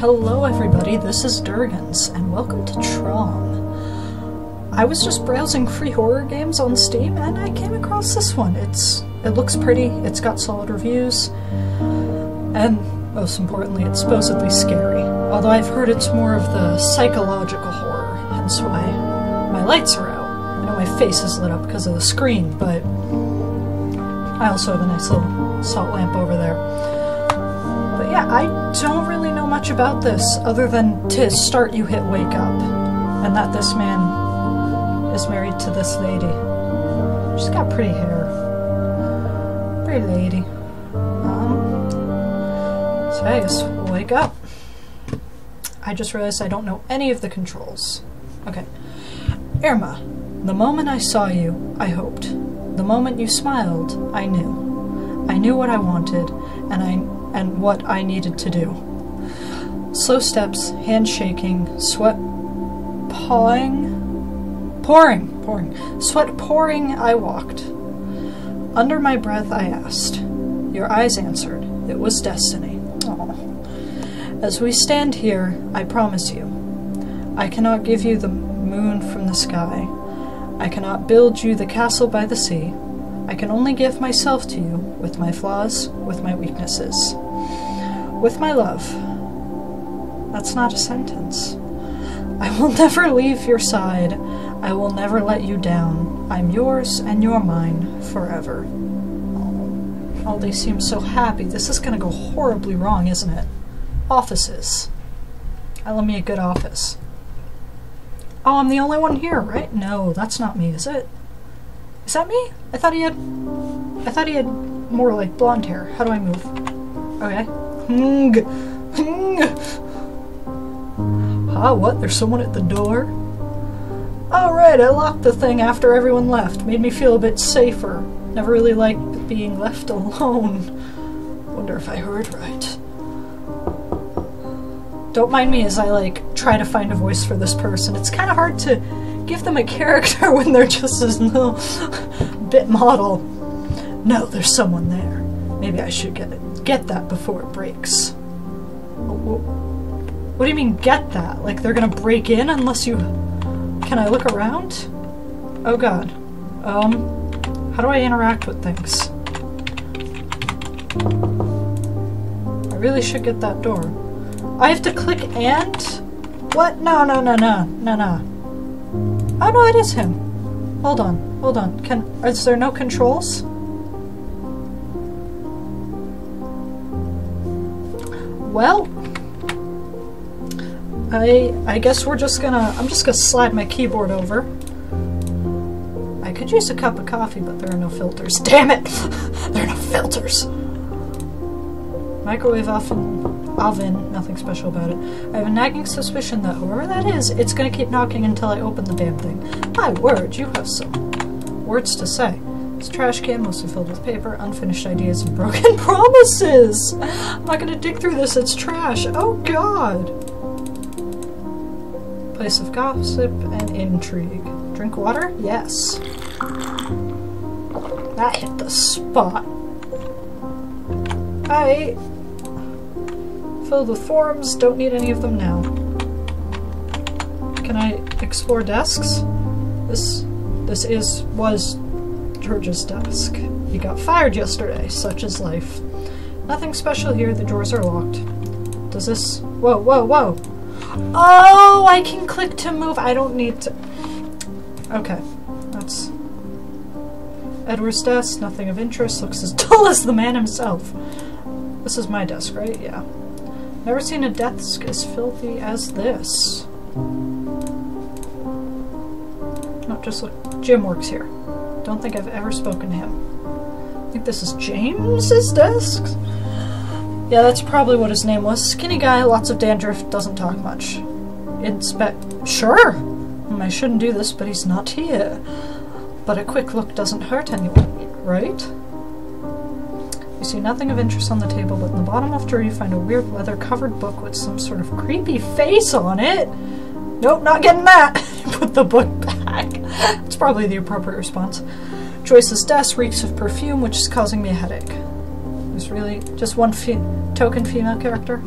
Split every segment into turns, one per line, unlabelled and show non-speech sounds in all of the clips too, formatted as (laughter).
Hello, everybody. This is Drgons, and welcome to Traum. I was just browsing free horror games on Steam, and I came across this one. It's it looks pretty. It's got solid reviews, and most importantly, it's supposedly scary. Although I've heard it's more of the psychological horror, hence why my lights are out. I know my face is lit up because of the screen, but I also have a nice little salt lamp over there. I don't really know much about this other than to start you hit wake up. And that this man is married to this lady. She's got pretty hair. Pretty lady. Um, so I guess wake up. I just realized I don't know any of the controls. Okay. Irma, the moment I saw you, I hoped. The moment you smiled, I knew. I knew what I wanted, and I and what I needed to do. Slow steps, handshaking, sweat pawing, pouring, pouring, sweat pouring, I walked. Under my breath, I asked. Your eyes answered. It was destiny. Aww. As we stand here, I promise you, I cannot give you the moon from the sky. I cannot build you the castle by the sea. I can only give myself to you with my flaws, with my weaknesses, with my love. That's not a sentence. I will (laughs) never leave your side. I will never let you down. I'm yours and you're mine forever. Oh, they seem so happy. This is going to go horribly wrong, isn't it? Offices. I love me a good office. Oh, I'm the only one here, right? No, that's not me, is it? Is that me? I thought he had... I thought he had more like blonde hair. How do I move? Okay. Hng. Hng. Ah, what? There's someone at the door? Alright, I locked the thing after everyone left. Made me feel a bit safer. Never really liked being left alone. Wonder if I heard right. Don't mind me as I, like, try to find a voice for this person. It's kind of hard to give them a character (laughs) when they're just this little bit model. No, there's someone there. Maybe I should get it. Get that before it breaks. What do you mean, get that? Like, they're gonna break in unless you... Can I look around? Oh god. Um, how do I interact with things? I really should get that door. I have to click and? What? No, no, no, no, no, no. Oh no, it is him. Hold on, hold on. Can is there no controls? Well, I I guess we're just gonna I'm just gonna slide my keyboard over. I could use a cup of coffee, but there are no filters. (laughs) Damn it! (laughs) there are no filters. Microwave oven, oven, nothing special about it. I have a nagging suspicion that whoever that is, it's gonna keep knocking until I open the damn thing. My word, you have some words to say. This trash can, mostly filled with paper, unfinished ideas, and (laughs) broken promises! I'm not gonna dig through this, it's trash. Oh god! Place of gossip and intrigue. Drink water? Yes. That hit the spot. I filled with forms, don't need any of them now. Can I explore desks? This this is was George's desk. He got fired yesterday, such is life. Nothing special here, the drawers are locked. Does this whoa, whoa, whoa. Oh, I can click to move. I don't need to Okay. That's Edward's desk, nothing of interest, looks as (laughs) dull as the man himself. This is my desk, right? Yeah. Never seen a desk as filthy as this. Not just look. Jim works here. Don't think I've ever spoken to him. I think this is James's desk? Yeah, that's probably what his name was. Skinny guy, lots of dandruff, doesn't talk much. Inspect. Sure! I shouldn't do this, but he's not here. But a quick look doesn't hurt anyone, right? You see nothing of interest on the table, but in the bottom left drawer you find a weird leather-covered book with some sort of creepy face on it. Nope, not getting that. (laughs) Put the book back. It's probably the appropriate response. Joyce's desk reeks of perfume, which is causing me a headache. There's really just one fe token female character.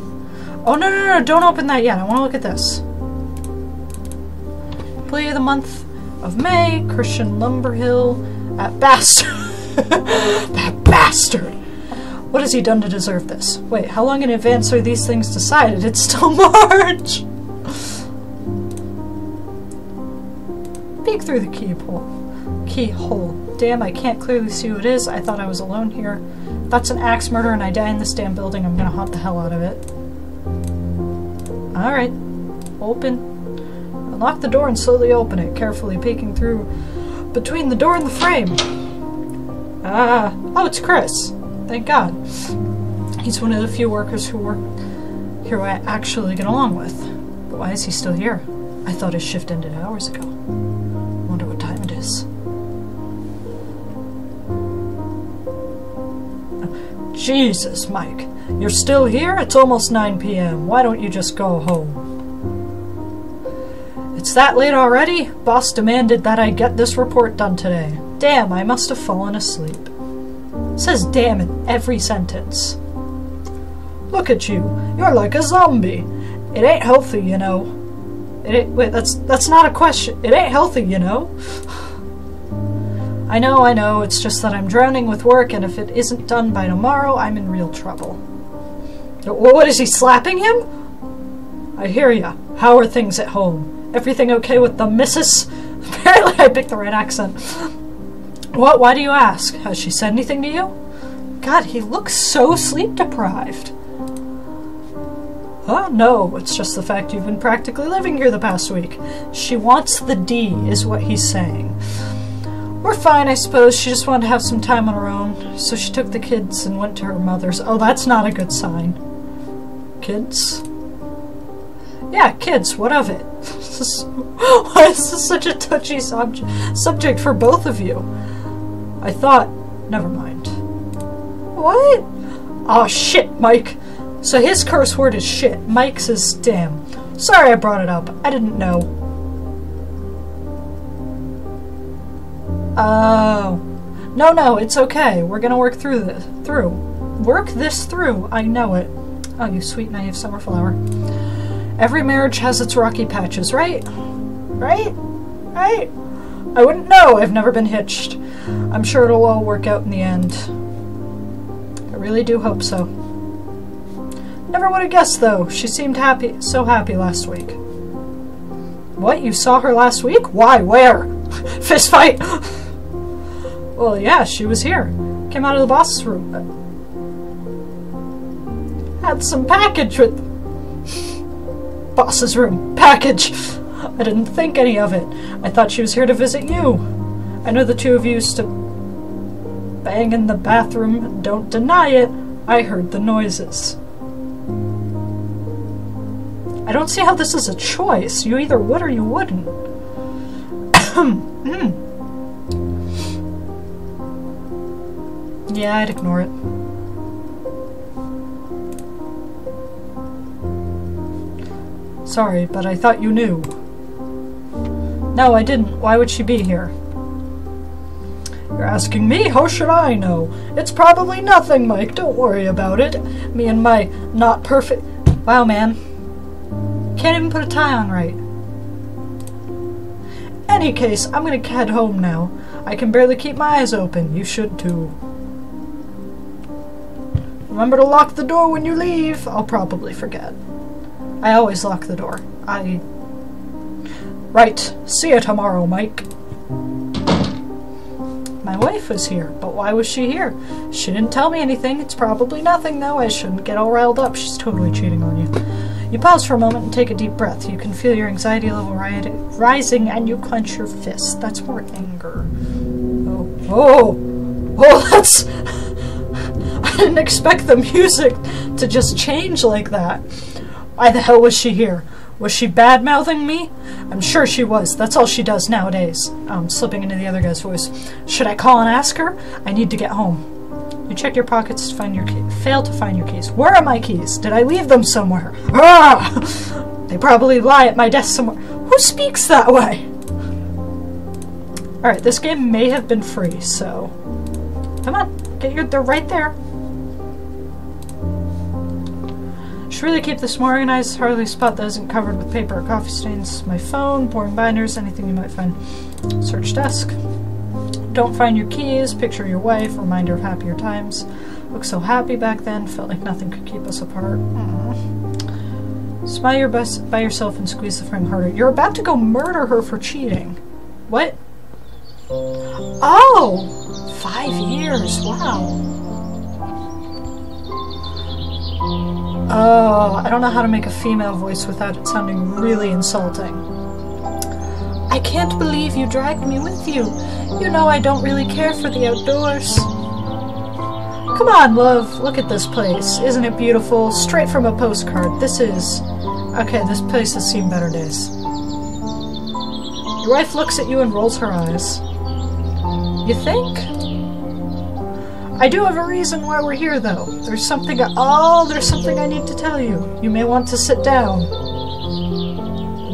Oh, no, no, no, don't open that yet. I want to look at this. Play of the month of May, Christian Lumberhill at Bastard. (laughs) that bastard! What has he done to deserve this? Wait, how long in advance are these things decided? It's still (laughs) March! Peek through the keyhole. Keyhole. Damn, I can't clearly see who it is. I thought I was alone here. If that's an axe murder and I die in this damn building, I'm gonna haunt the hell out of it. Alright. Open. Unlock the door and slowly open it, carefully peeking through between the door and the frame. Ah. Oh, it's Chris. Thank God. He's one of the few workers who work here I actually get along with. But why is he still here? I thought his shift ended hours ago. Wonder what time it is. Jesus, Mike. You're still here? It's almost 9 p.m. Why don't you just go home? It's that late already? Boss demanded that I get this report done today. Damn, I must have fallen asleep. Says damn in every sentence. Look at you. You're like a zombie. It ain't healthy, you know. It ain't, wait, that's that's not a question. It ain't healthy, you know. (sighs) I know, I know, it's just that I'm drowning with work, and if it isn't done by tomorrow, I'm in real trouble. What is he, slapping him? I hear ya. How are things at home? Everything okay with the missus? (laughs) Apparently I picked the right accent. What, why do you ask? Has she said anything to you? God, he looks so sleep-deprived. Oh, no, it's just the fact you've been practically living here the past week. She wants the D, is what he's saying. We're fine, I suppose. She just wanted to have some time on her own. So she took the kids and went to her mother's. Oh, that's not a good sign. Kids? Yeah, kids, what of it? (laughs) Why is (gasps) this such a touchy subject subject for both of you? I thought... Never mind. What? Oh shit, Mike. So his curse word is shit. Mike's is damn. Sorry I brought it up. I didn't know. Oh. No, no, it's okay. We're gonna work through this. Through. Work this through. I know it. Oh, you sweet, naive summer flower. Every marriage has its rocky patches, right? Right? Right? I wouldn't know. I've never been hitched. I'm sure it'll all work out in the end. I really do hope so. Never would have guessed, though. She seemed happy, so happy last week. What? You saw her last week? Why? Where? (laughs) Fist fight! (gasps) Well, yeah, she was here. Came out of the boss's room. Had some package with... (laughs) boss's room. Package! I didn't think any of it. I thought she was here to visit you. I know the two of you used to bang in the bathroom. Don't deny it. I heard the noises. I don't see how this is a choice. You either would or you wouldn't. Hmm. (clears throat) Yeah, I'd ignore it. Sorry, but I thought you knew. No, I didn't. Why would she be here? You're asking me? How should I know? It's probably nothing, Mike. Don't worry about it. Me and my not perfect... Wow, man. Can't even put a tie on right. Any case, I'm gonna head home now. I can barely keep my eyes open. You should too. Remember to lock the door when you leave. I'll probably forget. I always lock the door. I... Right. See you tomorrow, Mike. My wife was here, but why was she here? She didn't tell me anything. It's probably nothing, though. I shouldn't get all riled up. She's totally cheating on you. You pause for a moment and take a deep breath. You can feel your anxiety level ri rising, and you clench your fist. That's more anger. Oh, oh, oh, (laughs) that's... I didn't expect the music to just change like that. Why the hell was she here? Was she bad-mouthing me? I'm sure she was. That's all she does nowadays. I'm slipping into the other guy's voice. Should I call and ask her? I need to get home. You check your pockets to find your key. Fail to find your keys. Where are my keys? Did I leave them somewhere? Ah! (laughs) They probably lie at my desk somewhere. Who speaks that way? Alright, this game may have been free, so... Come on, get your... They're right there. Really keep this more organized. Hardly spot that isn't covered with paper or coffee stains. My phone, boring binders, anything you might find. Search desk. Don't find your keys. Picture your wife. Reminder of happier times. Looked so happy back then. Felt like nothing could keep us apart. Aww. Smile your best by yourself and squeeze the frame harder. You're about to go murder her for cheating. What? Oh! Five years. Wow. Oh, I don't know how to make a female voice without it sounding really insulting. I can't believe you dragged me with you. You know I don't really care for the outdoors. Come on, love. Look at this place. Isn't it beautiful? Straight from a postcard. This is... Okay, this place has seen better days. Your wife looks at you and rolls her eyes. You think? I do have a reason why we're here, though. There's something. Oh, there's something I need to tell you. You may want to sit down.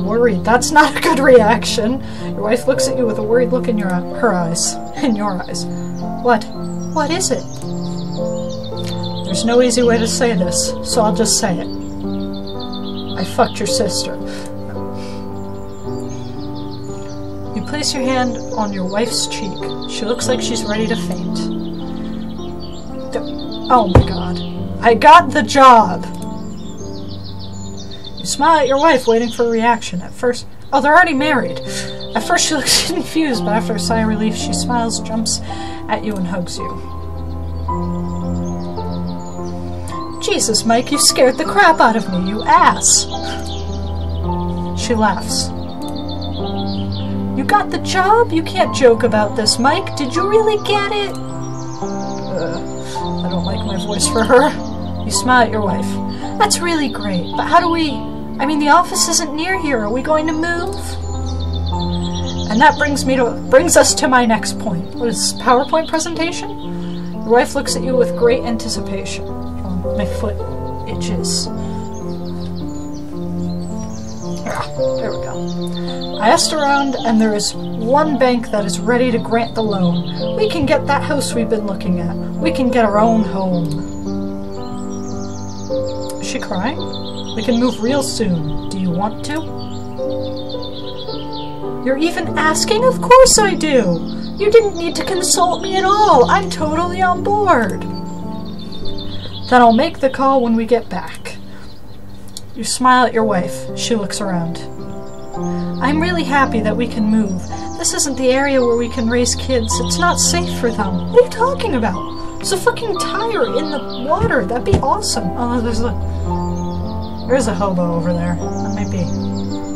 Worried. That's not a good reaction. Your wife looks at you with a worried look in your her eyes. (laughs) In your eyes. What? What is it? There's no easy way to say this, so I'll just say it. I fucked your sister. You place your hand on your wife's cheek. She looks like she's ready to faint. Oh my god. I got the job! You smile at your wife, waiting for a reaction. At first... Oh, they're already married. At first she (laughs) looks confused, but after a sigh of relief, she smiles, jumps at you, and hugs you. Jesus, Mike, you scared the crap out of me, you ass! She laughs. You got the job? You can't joke about this, Mike. Did you really get it? Voice for her. You smile at your wife. That's really great, but how do we... I mean, the office isn't near here. Are we going to move? And that brings me to brings us to my next point. What is this, PowerPoint presentation? Your wife looks at you with great anticipation. Oh, my foot itches. there we go. I asked around, and there is one bank that is ready to grant the loan. We can get that house we've been looking at. We can get our own home. Is she crying? We can move real soon. Do you want to? You're even asking? Of course I do! You didn't need to consult me at all. I'm totally on board. Then I'll make the call when we get back. You smile at your wife. She looks around. I'm really happy that we can move. This isn't the area where we can raise kids. It's not safe for them. What are you talking about? There's a fucking tire in the water. That'd be awesome. Oh, there's a... There's a hobo over there. That might be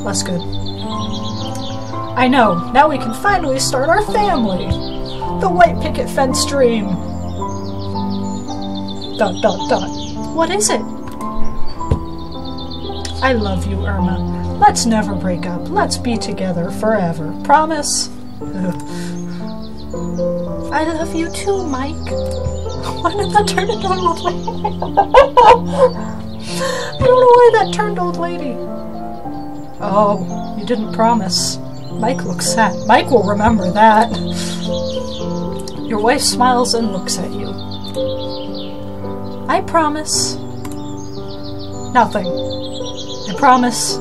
less good. I know. Now we can finally start our family. The white picket fence dream. Dot, dot, dot. What is it? I love you, Irma. Let's never break up. Let's be together forever. Promise? I love you too, Mike. (laughs) Why did that turn into an old lady? (laughs) I don't know why that turned old lady. Oh, you didn't promise. Mike looks sad. Mike will remember that. Your wife smiles and looks at you. I promise. Nothing. I promise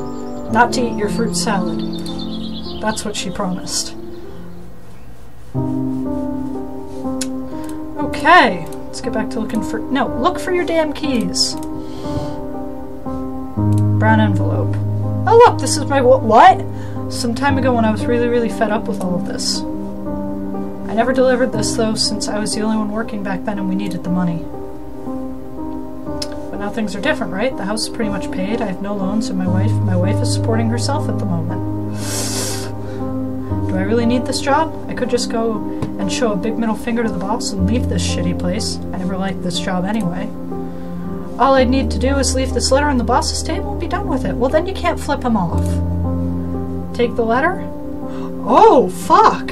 not to eat your fruit salad. That's what she promised. Okay, let's get back to looking for- no, look for your damn keys. Brown envelope. Oh look, this is my- what? Some time ago when I was really, really fed up with all of this. I never delivered this though, since I was the only one working back then and we needed the money. Things are different, right? The house is pretty much paid, I have no loans, and my wife- my wife is supporting herself at the moment. Do I really need this job? I could just go and show a big middle finger to the boss and leave this shitty place. I never liked this job anyway. All I'd need to do is leave this letter on the boss's table and be done with it. Well, then you can't flip him off. Take the letter? Oh, fuck!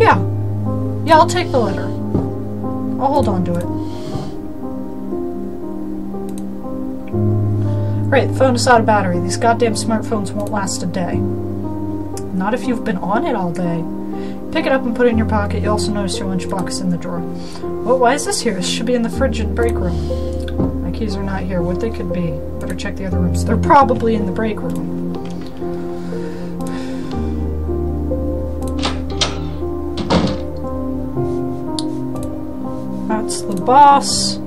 Yeah. Yeah, I'll take the letter. I'll hold on to it. The phone is out of battery. These goddamn smartphones won't last a day. Not if you've been on it all day. Pick it up and put it in your pocket. You also notice your lunchbox in the drawer. Well, why is this here? This should be in the fridge and break room. My keys are not here. What they could be. Better check the other rooms. They're probably in the break room. Boss.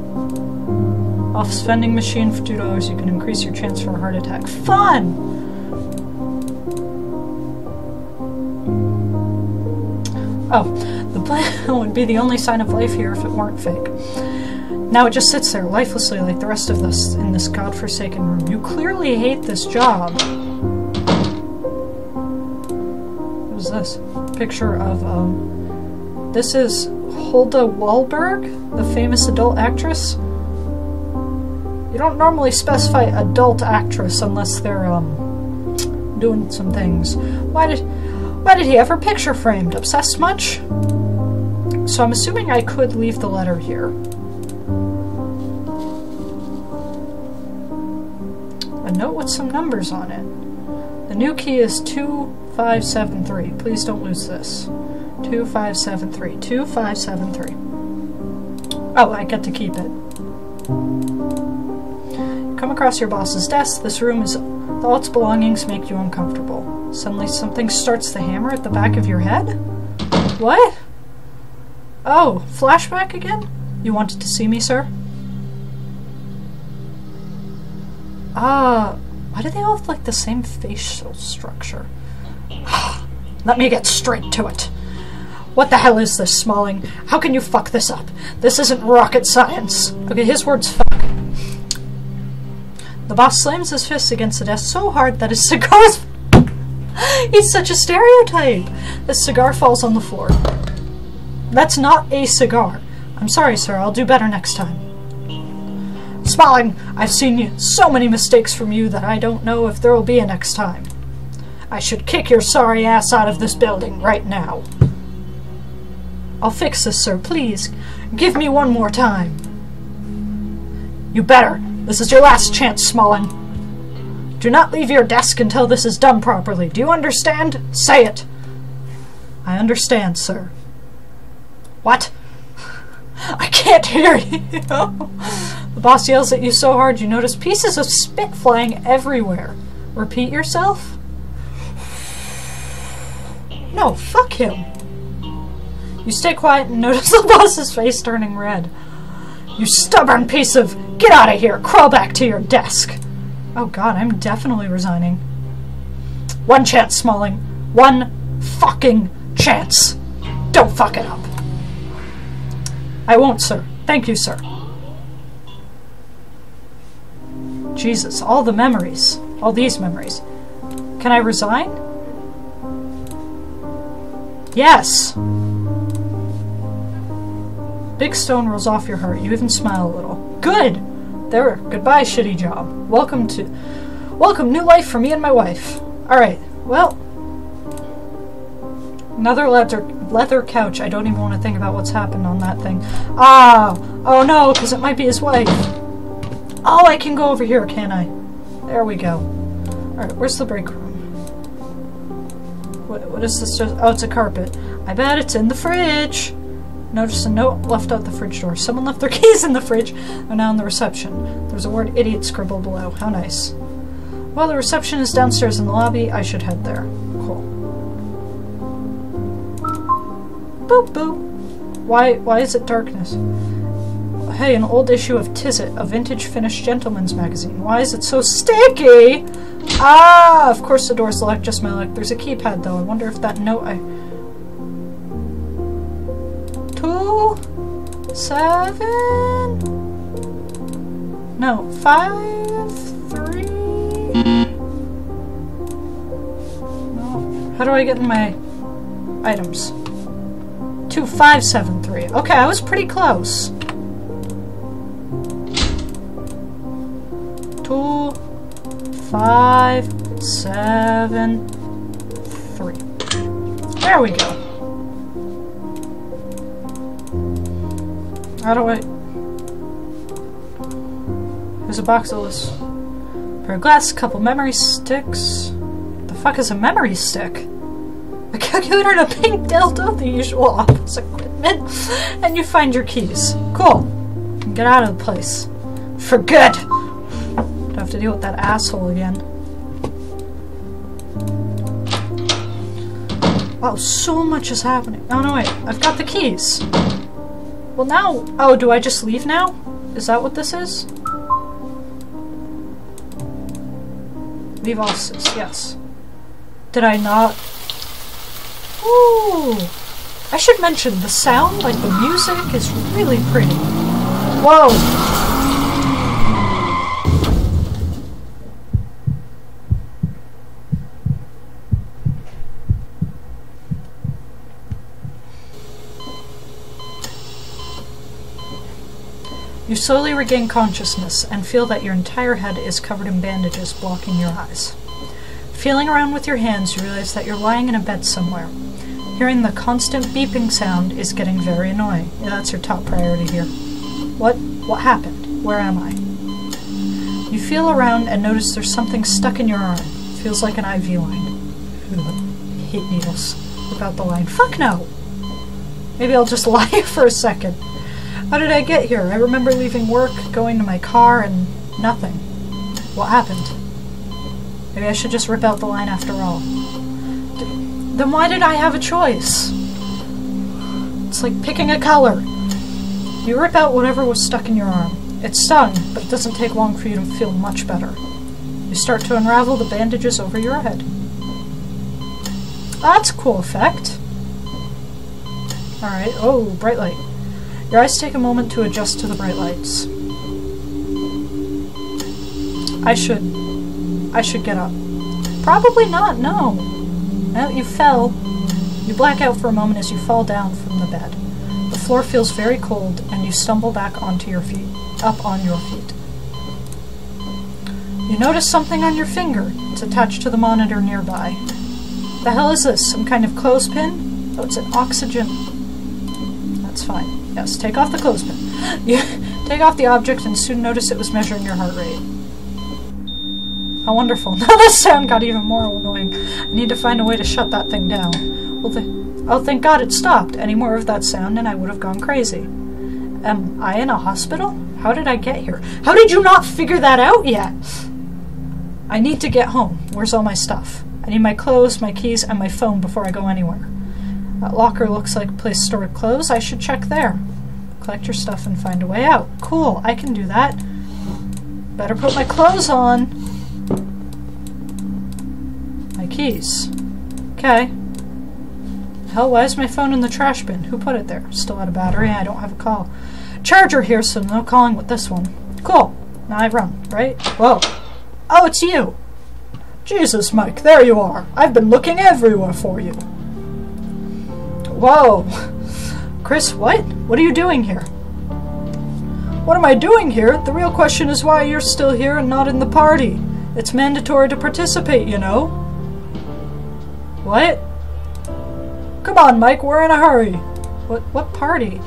Office vending machine for two dollars. You can increase your chance for a heart attack. Fun! Oh, the plant (laughs) would be the only sign of life here if it weren't fake. Now it just sits there, lifelessly, like the rest of us in this godforsaken room. You clearly hate this job. What is this? Picture of, um... This is Hulda Wahlberg, the famous adult actress. You don't normally specify adult actress unless they're, um, doing some things. Why did... Why did he have her picture framed? Obsessed much? So I'm assuming I could leave the letter here. A note with some numbers on it. The new key is 2573. Please don't lose this. 2573. 2573. Oh, I get to keep it. Come across your boss's desk. This room is... All its belongings make you uncomfortable. Suddenly something starts to hammer at the back of your head? What? Oh, flashback again? You wanted to see me, sir? Ah, uh, why do they all have like the same facial structure? (sighs) Let me get straight to it. What the hell is this, Smalling? How can you fuck this up? This isn't rocket science. Okay, his words fuck. The boss slams his fist against the desk so hard that his (laughs) cigar is (laughs) He's such a stereotype. The cigar falls on the floor. That's not a cigar. I'm sorry, sir. I'll do better next time. Smalling, I've seen you, so many mistakes from you that I don't know if there will be a next time. I should kick your sorry ass out of this building right now. I'll fix this, sir. Please, give me one more time. You better. This is your last chance, Smalling. Do not leave your desk until this is done properly. Do you understand? Say it. I understand, sir. What? (laughs) I can't hear (laughs) you. the boss yells at you so hard you notice pieces of spit flying everywhere. Repeat yourself? No, fuck him. You stay quiet and notice (laughs) the boss's face turning red. You stubborn piece of... Get out of here! Crawl back to your desk! Oh god, I'm definitely resigning. One chance, Smalling. One fucking chance. Don't fuck it up. I won't, sir. Thank you, sir. Jesus, all the memories. All these memories. Can I resign? Yes! Big stone rolls off your heart. You even smile a little. Good! There, goodbye, shitty job. Welcome to... Welcome, new life for me and my wife. Alright, well... Another leather, leather couch. I don't even want to think about what's happened on that thing. Ah! Oh no, because it might be his wife. Oh, I can go over here, can I? There we go. Alright, where's the break room? What, what is this? Oh, it's a carpet. I bet it's in the fridge. Notice a note left out the fridge door. Someone left their (laughs) keys in the fridge. They're now in the reception. There's a word idiot scribbled below. How nice. Well, the reception is downstairs in the lobby. I should head there. Cool. Boop boop. Why why is it darkness? Hey, an old issue of Tizit, a vintage Finnish gentleman's magazine. Why is it so sticky? Ah, of course the door's locked, just my luck. There's a keypad though. I wonder if that note I seven? No, five, three? No. How do I get in my items? Two, five, seven, three. Okay, I was pretty close. Two, five, seven, three. There we go. How do I... There's a box of this. Of glass, couple memory sticks. The fuck is a memory stick? a calculator and a pink dildo, the usual office equipment, and you find your keys. Cool. Get out of the place. For good! Don't have to deal with that asshole again. Wow, so much is happening. Oh no, wait. I've got the keys. Well now... Oh, do I just leave now? Is that what this is? Leave offices, yes. Did I not? Ooh! I should mention, the sound, like the music, is really pretty. Whoa! Slowly regain consciousness and feel that your entire head is covered in bandages blocking your eyes. Feeling around with your hands, you realize that you're lying in a bed somewhere. Hearing the constant beeping sound is getting very annoying. Yeah, that's your top priority here. What? What happened? Where am I? You feel around and notice there's something stuck in your arm. Feels like an IV line. Ugh, hate needles. About the line. Fuck no! Maybe I'll just (laughs) lie for a second. How did I get here? I remember leaving work, going to my car, and nothing. What happened? Maybe I should just rip out the line after all. D then why did I have a choice? It's like picking a color. You rip out whatever was stuck in your arm. It stung, but it doesn't take long for you to feel much better. You start to unravel the bandages over your head. That's a cool effect. Alright, oh, bright light. Your eyes take a moment to adjust to the bright lights. I should... I should get up. Probably not, no. No, you fell. You black out for a moment as you fall down from the bed. The floor feels very cold, and you stumble back onto your feet. Up on your feet. You notice something on your finger. It's attached to the monitor nearby. The hell is this? Some kind of clothespin? Oh, it's an oxygen... That's fine. Yes, take off the clothespin. (gasps) Take off the object and soon notice it was measuring your heart rate. How wonderful. (laughs) Now this sound got even more annoying. I need to find a way to shut that thing down. Well, the, oh, thank God it stopped. Any more of that sound and I would have gone crazy. Am I in a hospital? How did I get here? How did you not figure that out yet? I need to get home. Where's all my stuff? I need my clothes, my keys, and my phone before I go anywhere. That locker looks like a place to store clothes. I should check there. Collect your stuff and find a way out. Cool, I can do that. Better put my clothes on. My keys. Okay. Hell, why is my phone in the trash bin? Who put it there? Still out of battery? I don't have a call. Charger here, so no calling with this one. Cool. Now I run, right? Whoa. Oh, it's you! Jesus, Mike, there you are. I've been looking everywhere for you. Whoa! Chris, what? What are you doing here? What am I doing here? The real question is why you're still here and not in the party. It's mandatory to participate, you know. What? Come on, Mike, we're in a hurry. What what party?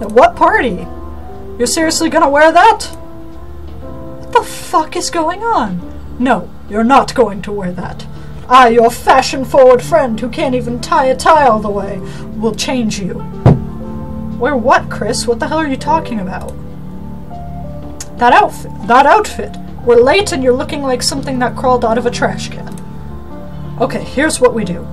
What party? You're seriously gonna wear that? What the fuck is going on? No, you're not going to wear that. I, your fashion-forward friend who can't even tie a tie all the way, will change you. Where what, Chris? What the hell are you talking about? That outfit. That outfit. We're late and you're looking like something that crawled out of a trash can. Okay, here's what we do.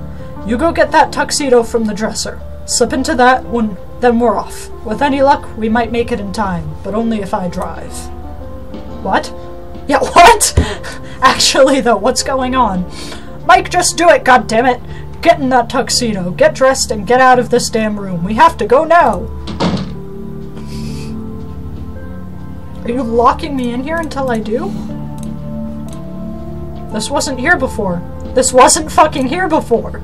You go get that tuxedo from the dresser. Slip into that one, then we're off. With any luck, we might make it in time, but only if I drive. What? Yeah, (laughs) what? Actually, though, what's going on? Mike, just do it, goddammit! Get in that tuxedo, get dressed, and get out of this damn room. We have to go now! Are you locking me in here until I do? This wasn't here before. This wasn't fucking here before!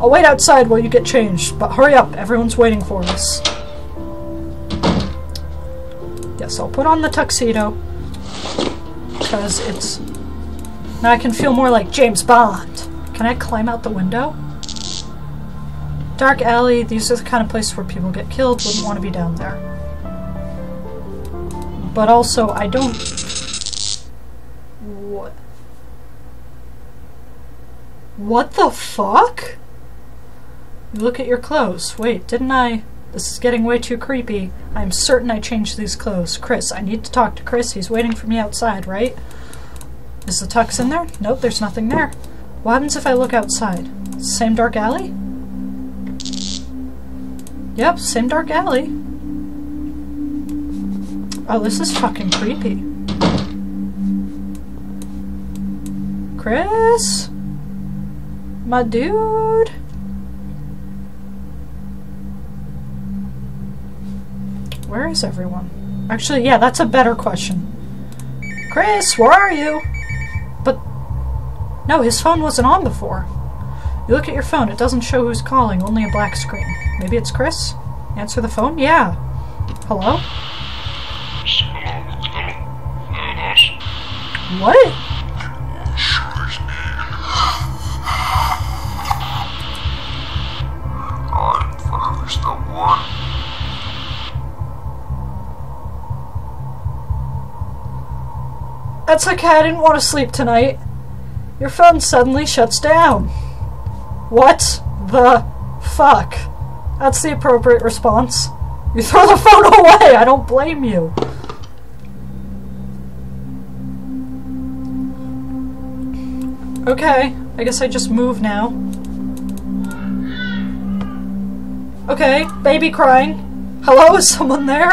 I'll wait outside while you get changed, but hurry up, everyone's waiting for us. Yes, I'll put on the tuxedo. Because it's now I can feel more like James Bond. Can I climb out the window? Dark alley, these are the kind of places where people get killed, wouldn't want to be down there. But also, I don't... What? What the fuck? Look at your clothes. Wait, didn't I? This is getting way too creepy. I'm certain I changed these clothes. Chris, I need to talk to Chris. He's waiting for me outside, right? Is the tux in there? Nope, there's nothing there. What happens if I look outside? Same dark alley? Yep, same dark alley. Oh, this is fucking creepy. Chris? My dude? Where is everyone? Actually, yeah, that's a better question. Chris, where are you? No, his phone wasn't on before. You look at your phone, it doesn't show who's calling, only a black screen. Maybe it's Chris? Answer the phone? Yeah. Hello? What? That's okay, I didn't want to sleep tonight. Your phone suddenly shuts down. What the fuck? That's the appropriate response. You throw the (laughs) phone away, I don't blame you. Okay, I guess I just move now. Okay, baby crying. Hello, is someone there?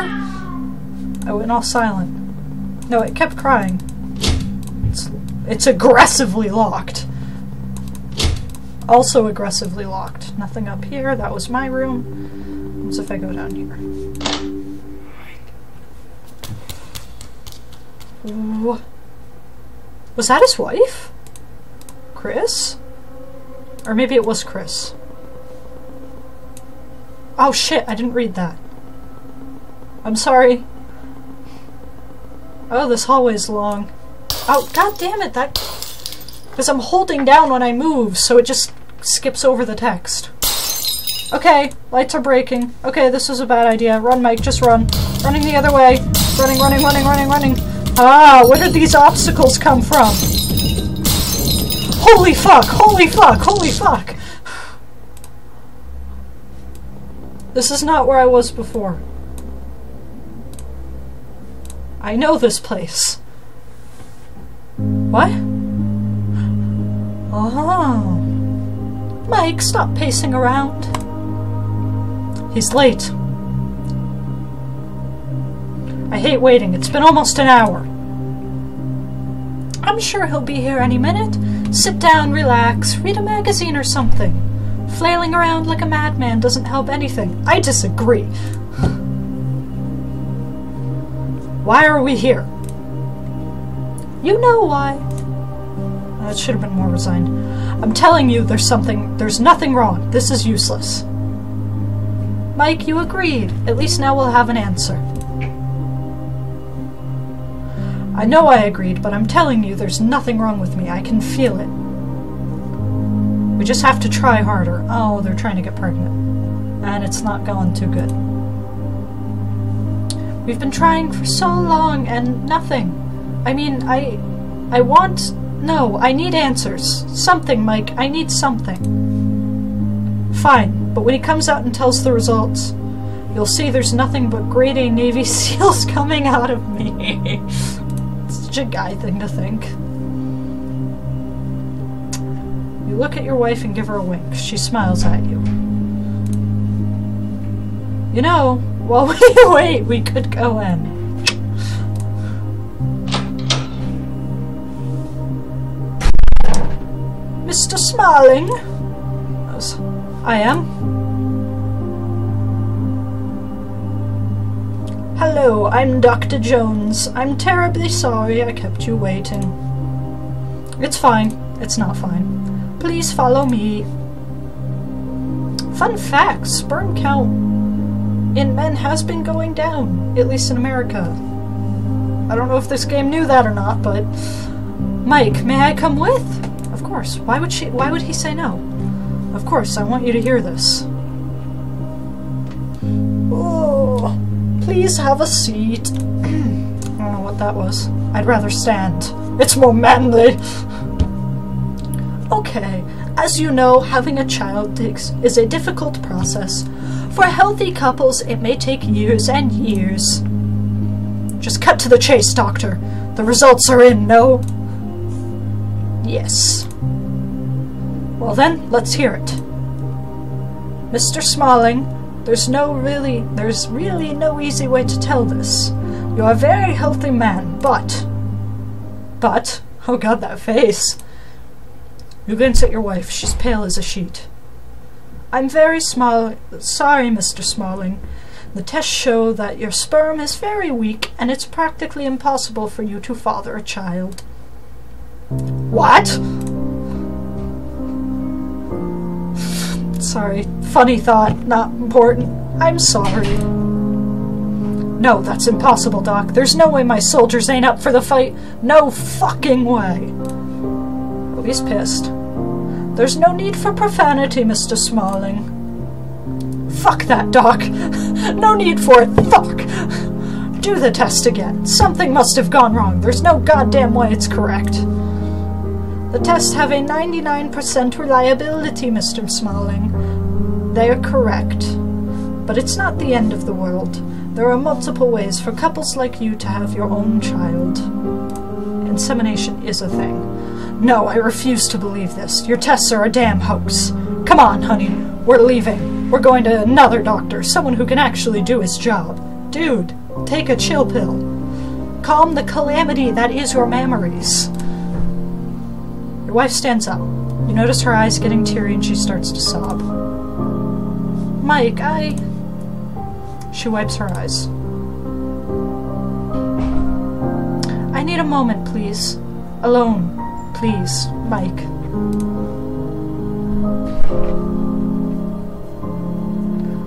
I went all silent. No, it kept crying. It's, aggressively locked. Also aggressively locked. Nothing up here. That was my room. What's if I go down here? Ooh. Was that his wife? Chris? Or maybe it was Chris. Oh shit, I didn't read that. I'm sorry. Oh, this hallway's long. Oh, god damn it, that... Because I'm holding down when I move, so it just skips over the text. Okay, lights are breaking. Okay, this was a bad idea. Run, Mike, just run. Running the other way. Running, running, running, running, running. Ah, where did these obstacles come from? Holy fuck! Holy fuck! Holy fuck! This is not where I was before. I know this place. What? Oh. Mike, stop pacing around. He's late. I hate waiting. It's been almost an hour. I'm sure he'll be here any minute. Sit down, relax, read a magazine or something. Flailing around like a madman doesn't help anything. I disagree. Why are we here? You know why. That should have been more resigned. I'm telling you there's something, there's nothing wrong. This is useless. Mike, you agreed. At least now we'll have an answer. I know I agreed, but I'm telling you there's nothing wrong with me. I can feel it. We just have to try harder. Oh, they're trying to get pregnant. And it's not going too good. We've been trying for so long and nothing. I mean, I... I want... No, I need answers. Something, Mike. I need something. Fine, but when he comes out and tells the results, you'll see there's nothing but grade A Navy (laughs) SEALs coming out of me. (laughs) Such a guy thing to think. You look at your wife and give her a wink. She smiles at you. You know, while (laughs) we wait, we could go in. Mr. Smalling? Yes, I am. Hello, I'm Dr. Jones. I'm terribly sorry I kept you waiting. It's fine. It's not fine. Please follow me. Fun fact, sperm count in men has been going down, at least in America. I don't know if this game knew that or not, but... Mike, may I come with? Course. Why would she? Why would he say no? Of course, I want you to hear this. Oh, please have a seat. (clears throat) I don't know what that was. I'd rather stand. It's more manly. Okay, As you know, having a child takes, is a difficult process. For healthy couples, it may take years and years. Just cut to the chase, Doctor. The results are in, no? Yes. Well then, let's hear it. Mr. Smalling, there's no really, there's really no easy way to tell this. You're a very healthy man, but, but, oh god, that face. You glance at your wife. She's pale as a sheet. I'm very small. Sorry, Mr. Smalling. The tests show that your sperm is very weak, and it's practically impossible for you to father a child. What? Sorry. Funny thought. Not important. I'm sorry. No, that's impossible, Doc. There's no way my soldiers ain't up for the fight. No fucking way. Oh, he's pissed. There's no need for profanity, Mr. Smalling. Fuck that, Doc. (laughs) no need for it. Fuck. Do the test again. Something must have gone wrong. There's no goddamn way it's correct. The tests have a 99% reliability, Mr. Smalling. They are correct. But it's not the end of the world. There are multiple ways for couples like you to have your own child. Insemination is a thing. No, I refuse to believe this. Your tests are a damn hoax. Come on, honey. We're leaving. We're going to another doctor, someone who can actually do his job. Dude, take a chill pill. Calm the calamity that is your memories. Your wife stands up. You notice her eyes getting teary and she starts to sob. Mike, I... She wipes her eyes. I need a moment, please. Alone. Please, Mike.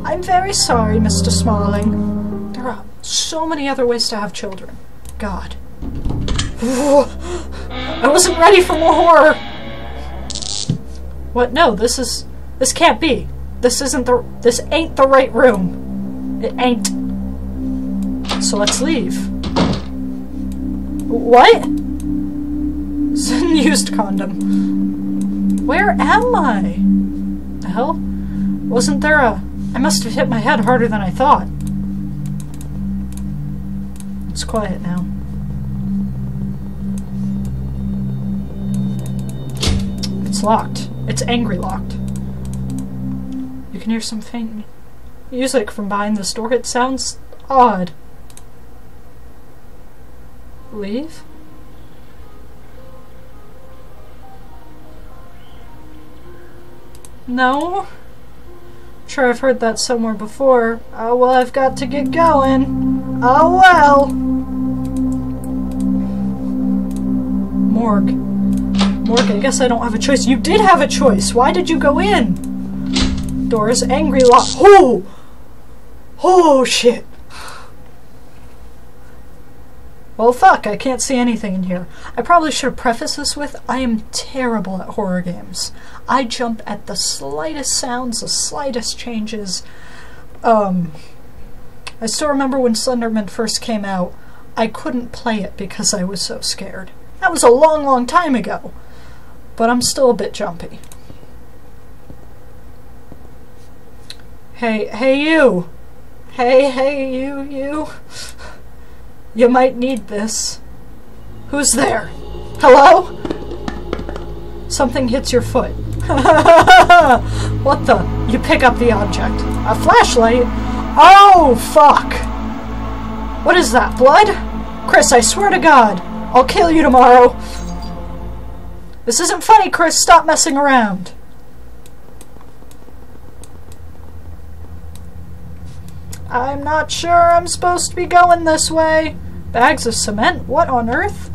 I'm very sorry, Mr. Smalling. There are so many other ways to have children. God. I wasn't ready for more horror! What? No, this is... This can't be. This isn't the... This ain't the right room. It ain't. So let's leave. What? It's used condom. Where am I? The hell? Wasn't there a... I must have hit my head harder than I thought. It's quiet now. It's locked. It's angry locked. Can hear some faint music from behind this door. It sounds odd. Leave? No? I'm sure I've heard that somewhere before. Oh well, I've got to get going. Oh well! Morgue. Morgue, I guess I don't have a choice. You did have a choice. Why did you go in? Doors, angry lock. Oh! Oh, shit. Well, fuck, I can't see anything in here. I probably should have prefaced this with, I am terrible at horror games. I jump at the slightest sounds, the slightest changes. Um, I still remember when Slenderman first came out, I couldn't play it because I was so scared. That was a long, long time ago but I'm still a bit jumpy. Hey, hey you! Hey, hey you, you! You might need this. Who's there? Hello? Something hits your foot. (laughs) what the? You pick up the object. A flashlight? Oh, fuck! What is that, blood? Chris, I swear to God, I'll kill you tomorrow. This isn't funny, Chris. Stop messing around. I'm not sure I'm supposed to be going this way. Bags of cement? What on earth?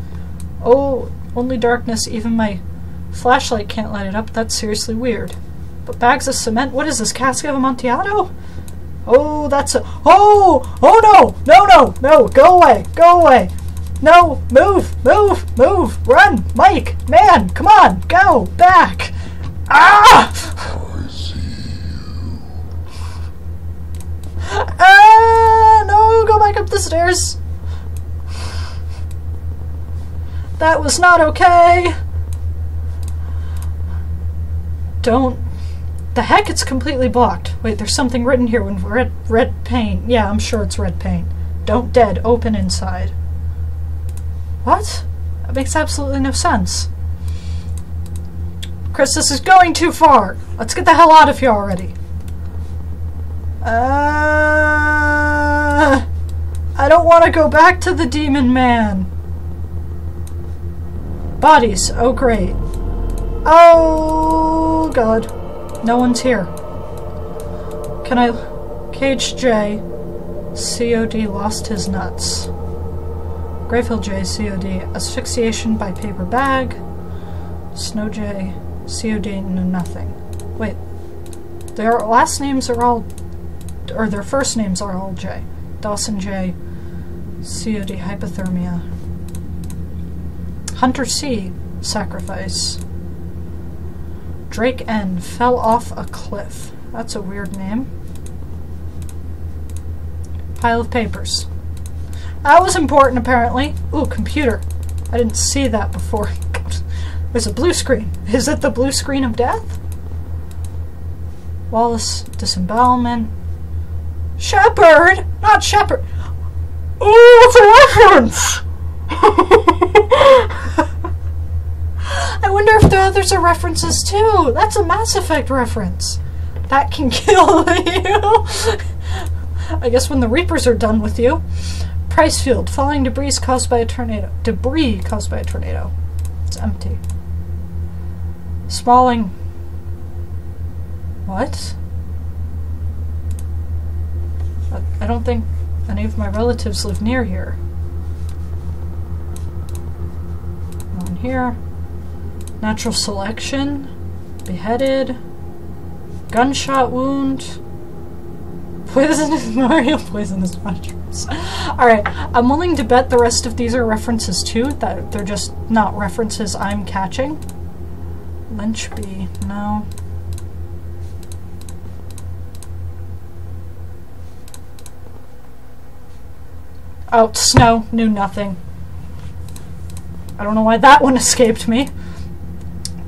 Oh, only darkness. Even my flashlight can't light it up. That's seriously weird. But bags of cement? What is this, Cask of Amontillado? Oh, that's a- Oh! Oh no! No, no! No! Go away! Go away! No! Move! Move! Move! Run! Mike! Man! Come on! Go! Back! Ah! Ah! No! Go back up the stairs! That was not okay! Don't. The heck, it's completely blocked. Wait, there's something written here with red, red paint. Yeah, I'm sure it's red paint. Don't dead, open inside. What? That makes absolutely no sense. Chris, this is going too far. Let's get the hell out of here already. Uh, I don't want to go back to the demon man. Bodies. Oh, great. Oh, God. No one's here. Can I... Cage J. COD lost his nuts. Gravehill J. COD. Asphyxiation by paper bag. Snow J. COD. No, nothing. Wait. Their last names are all... Or their first names are all J. Dawson J. COD. Hypothermia. Hunter C. Sacrifice. Drake N. Fell off a cliff. That's a weird name. Pile of papers. That was important, apparently. Ooh, computer. I didn't see that before. (laughs) There's a blue screen. Is it the blue screen of death? Wallace disembowelment. Shepard! Not Shepard! Ooh, it's a reference! (laughs) I wonder if the others are references too. That's a Mass Effect reference. That can (laughs) kill you. I guess when the Reapers are done with you. Price field. Falling debris caused by a tornado. Debris caused by a tornado. It's empty. Smalling. What? I don't think any of my relatives live near here. One here. Natural selection. Beheaded. Gunshot wound. Poisonous Mario (laughs) poisonous mushrooms. Alright, I'm willing to bet the rest of these are references too, that they're just not references I'm catching. Lynch B, no. Oh, snow, knew nothing. I don't know why that one (laughs) escaped me.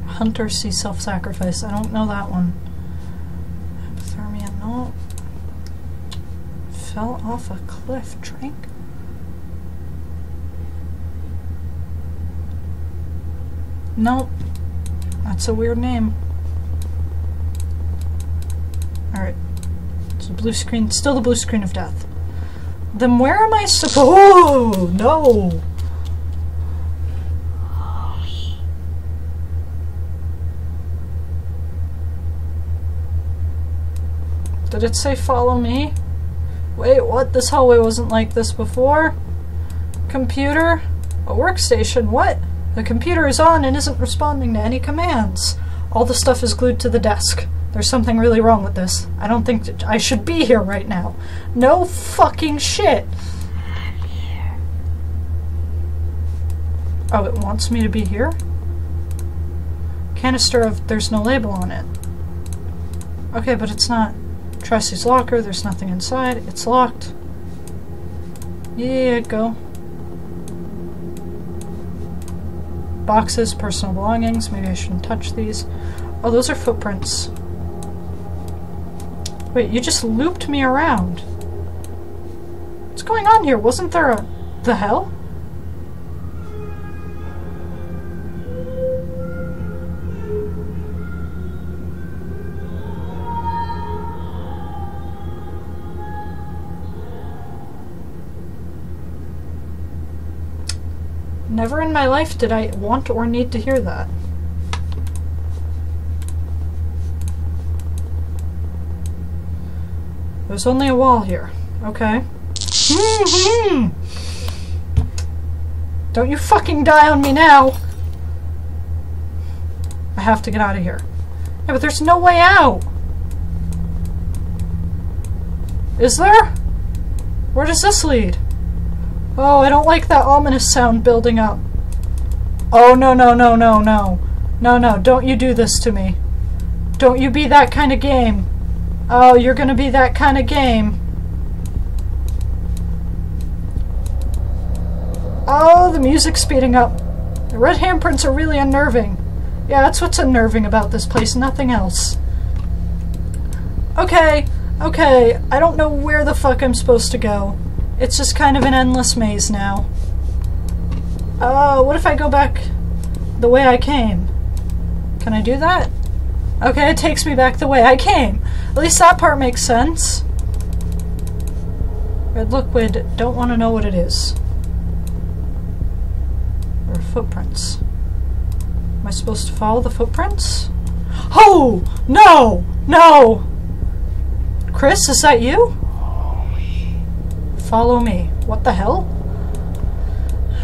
Hunter see self-sacrifice. I don't know that one. Hypothermia, no. Fell off a cliff. Drink? Nope. That's a weird name. Alright. A blue screen. Still the blue screen of death. Then where am I supposed- Oh, no! Did it say follow me? Wait, what? This hallway wasn't like this before? Computer? A workstation? What? The computer is on and isn't responding to any commands. All the stuff is glued to the desk. There's something really wrong with this. I don't think I should be here right now. No fucking shit. Oh, it wants me to be here? Canister of there's no label on it. Okay, but it's not. Trusty's locker, there's nothing inside. It's locked. Yeah, go. Boxes, personal belongings. Maybe I shouldn't touch these. Oh, those are footprints. Wait, you just looped me around. What's going on here? Wasn't there a... The hell? Never in my life did I want or need to hear that. There's only a wall here. Okay. Mm-hmm. Don't you fucking die on me now! I have to get out of here. Yeah, but there's no way out! Is there? Where does this lead? Oh, I don't like that ominous sound building up. Oh, no, no, no, no, no. No, no, don't you do this to me. Don't you be that kind of game. Oh, you're gonna be that kind of game. Oh, the music's speeding up. The red handprints are really unnerving. Yeah, that's what's unnerving about this place, nothing else. Okay, okay, I don't know where the fuck I'm supposed to go. It's just kind of an endless maze now. Oh, what if I go back the way I came? Can I do that? Okay, it takes me back the way I came. At least that part makes sense. Red liquid, don't want to know what it is. Or footprints. Am I supposed to follow the footprints? Oh! No! No! Chris, is that you? Follow me. What the hell?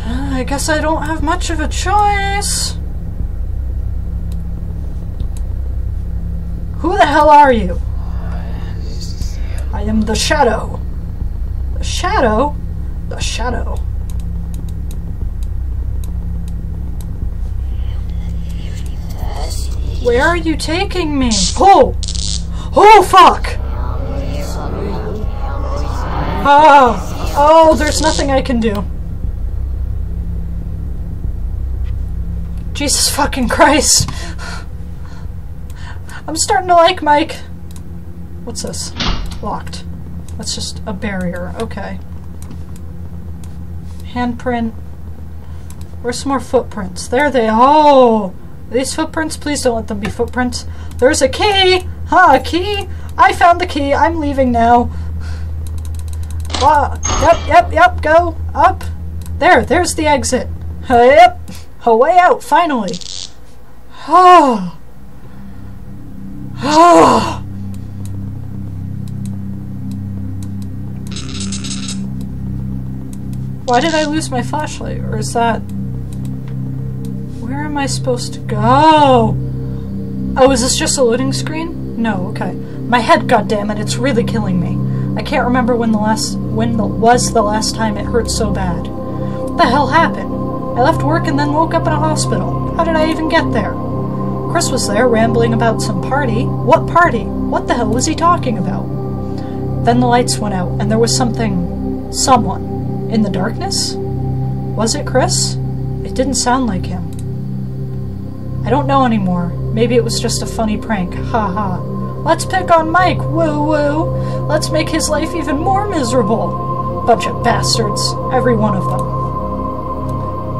I guess I don't have much of a choice. Who the hell are you? I am the Shadow. The Shadow? The Shadow. Where are you taking me? Oh! Oh, fuck! Oh! Oh, there's nothing I can do. Jesus fucking Christ. I'm starting to like Mike. What's this? Locked. That's just a barrier. Okay. Handprint. Where's some more footprints? There they are. Oh! These footprints? Please don't let them be footprints. There's a key! Huh, a key? I found the key. I'm leaving now. Ah, yep, yep, yep, go. Up. There, there's the exit. Uh, yep. A way out, finally. Oh. Oh. Why did I lose my flashlight? Or is that... Where am I supposed to go? Oh, is this just a loading screen? No, okay. My head, goddammit, it's really killing me. I can't remember when the last when the, was the last time it hurt so bad. What the hell happened? I left work and then woke up in a hospital. How did I even get there? Chris was there rambling about some party. What party? What the hell was he talking about? Then the lights went out and there was something, someone, in the darkness? Was it Chris? It didn't sound like him. I don't know anymore. Maybe it was just a funny prank. Ha ha. Let's pick on Mike. Woo woo. Let's make his life even more miserable. Bunch of bastards. Every one of them.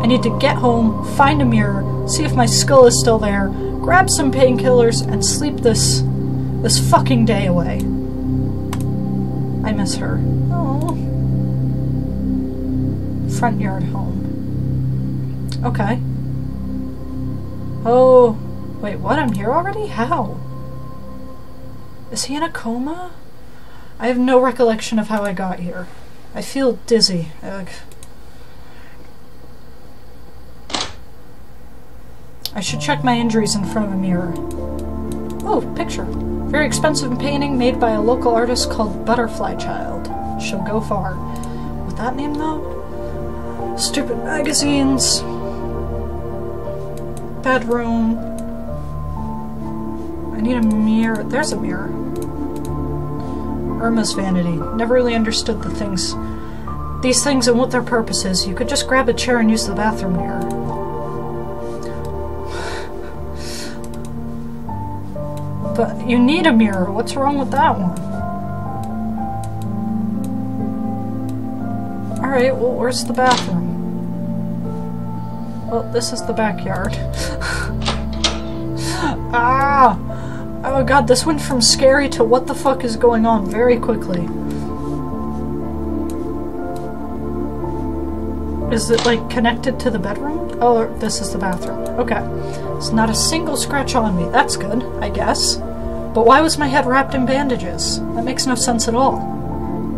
I need to get home, find a mirror, see if my skull is still there, grab some painkillers, and sleep this this fucking day away. I miss her. Oh. Front yard home. Okay. Oh, wait, what? I'm here already? How? Is he in a coma? I have no recollection of how I got here. I feel dizzy. Ugh. I should check my injuries in front of a mirror. Oh, picture. Very expensive painting made by a local artist called Butterfly Child. She'll go far. With that name, though? Stupid magazines bedroom. I need a mirror. There's a mirror. Irma's vanity. Never really understood the things. These things and what their purpose is. You could just grab a chair and use the bathroom mirror. You need a mirror. What's wrong with that one? Alright, well, where's the bathroom? Well, this is the backyard. (laughs) ah! Oh god, this went from scary to what the fuck is going on very quickly. Is it, like, connected to the bedroom? Oh, this is the bathroom. Okay. It's not a single scratch on me. That's good, I guess. But why was my head wrapped in bandages? That makes no sense at all.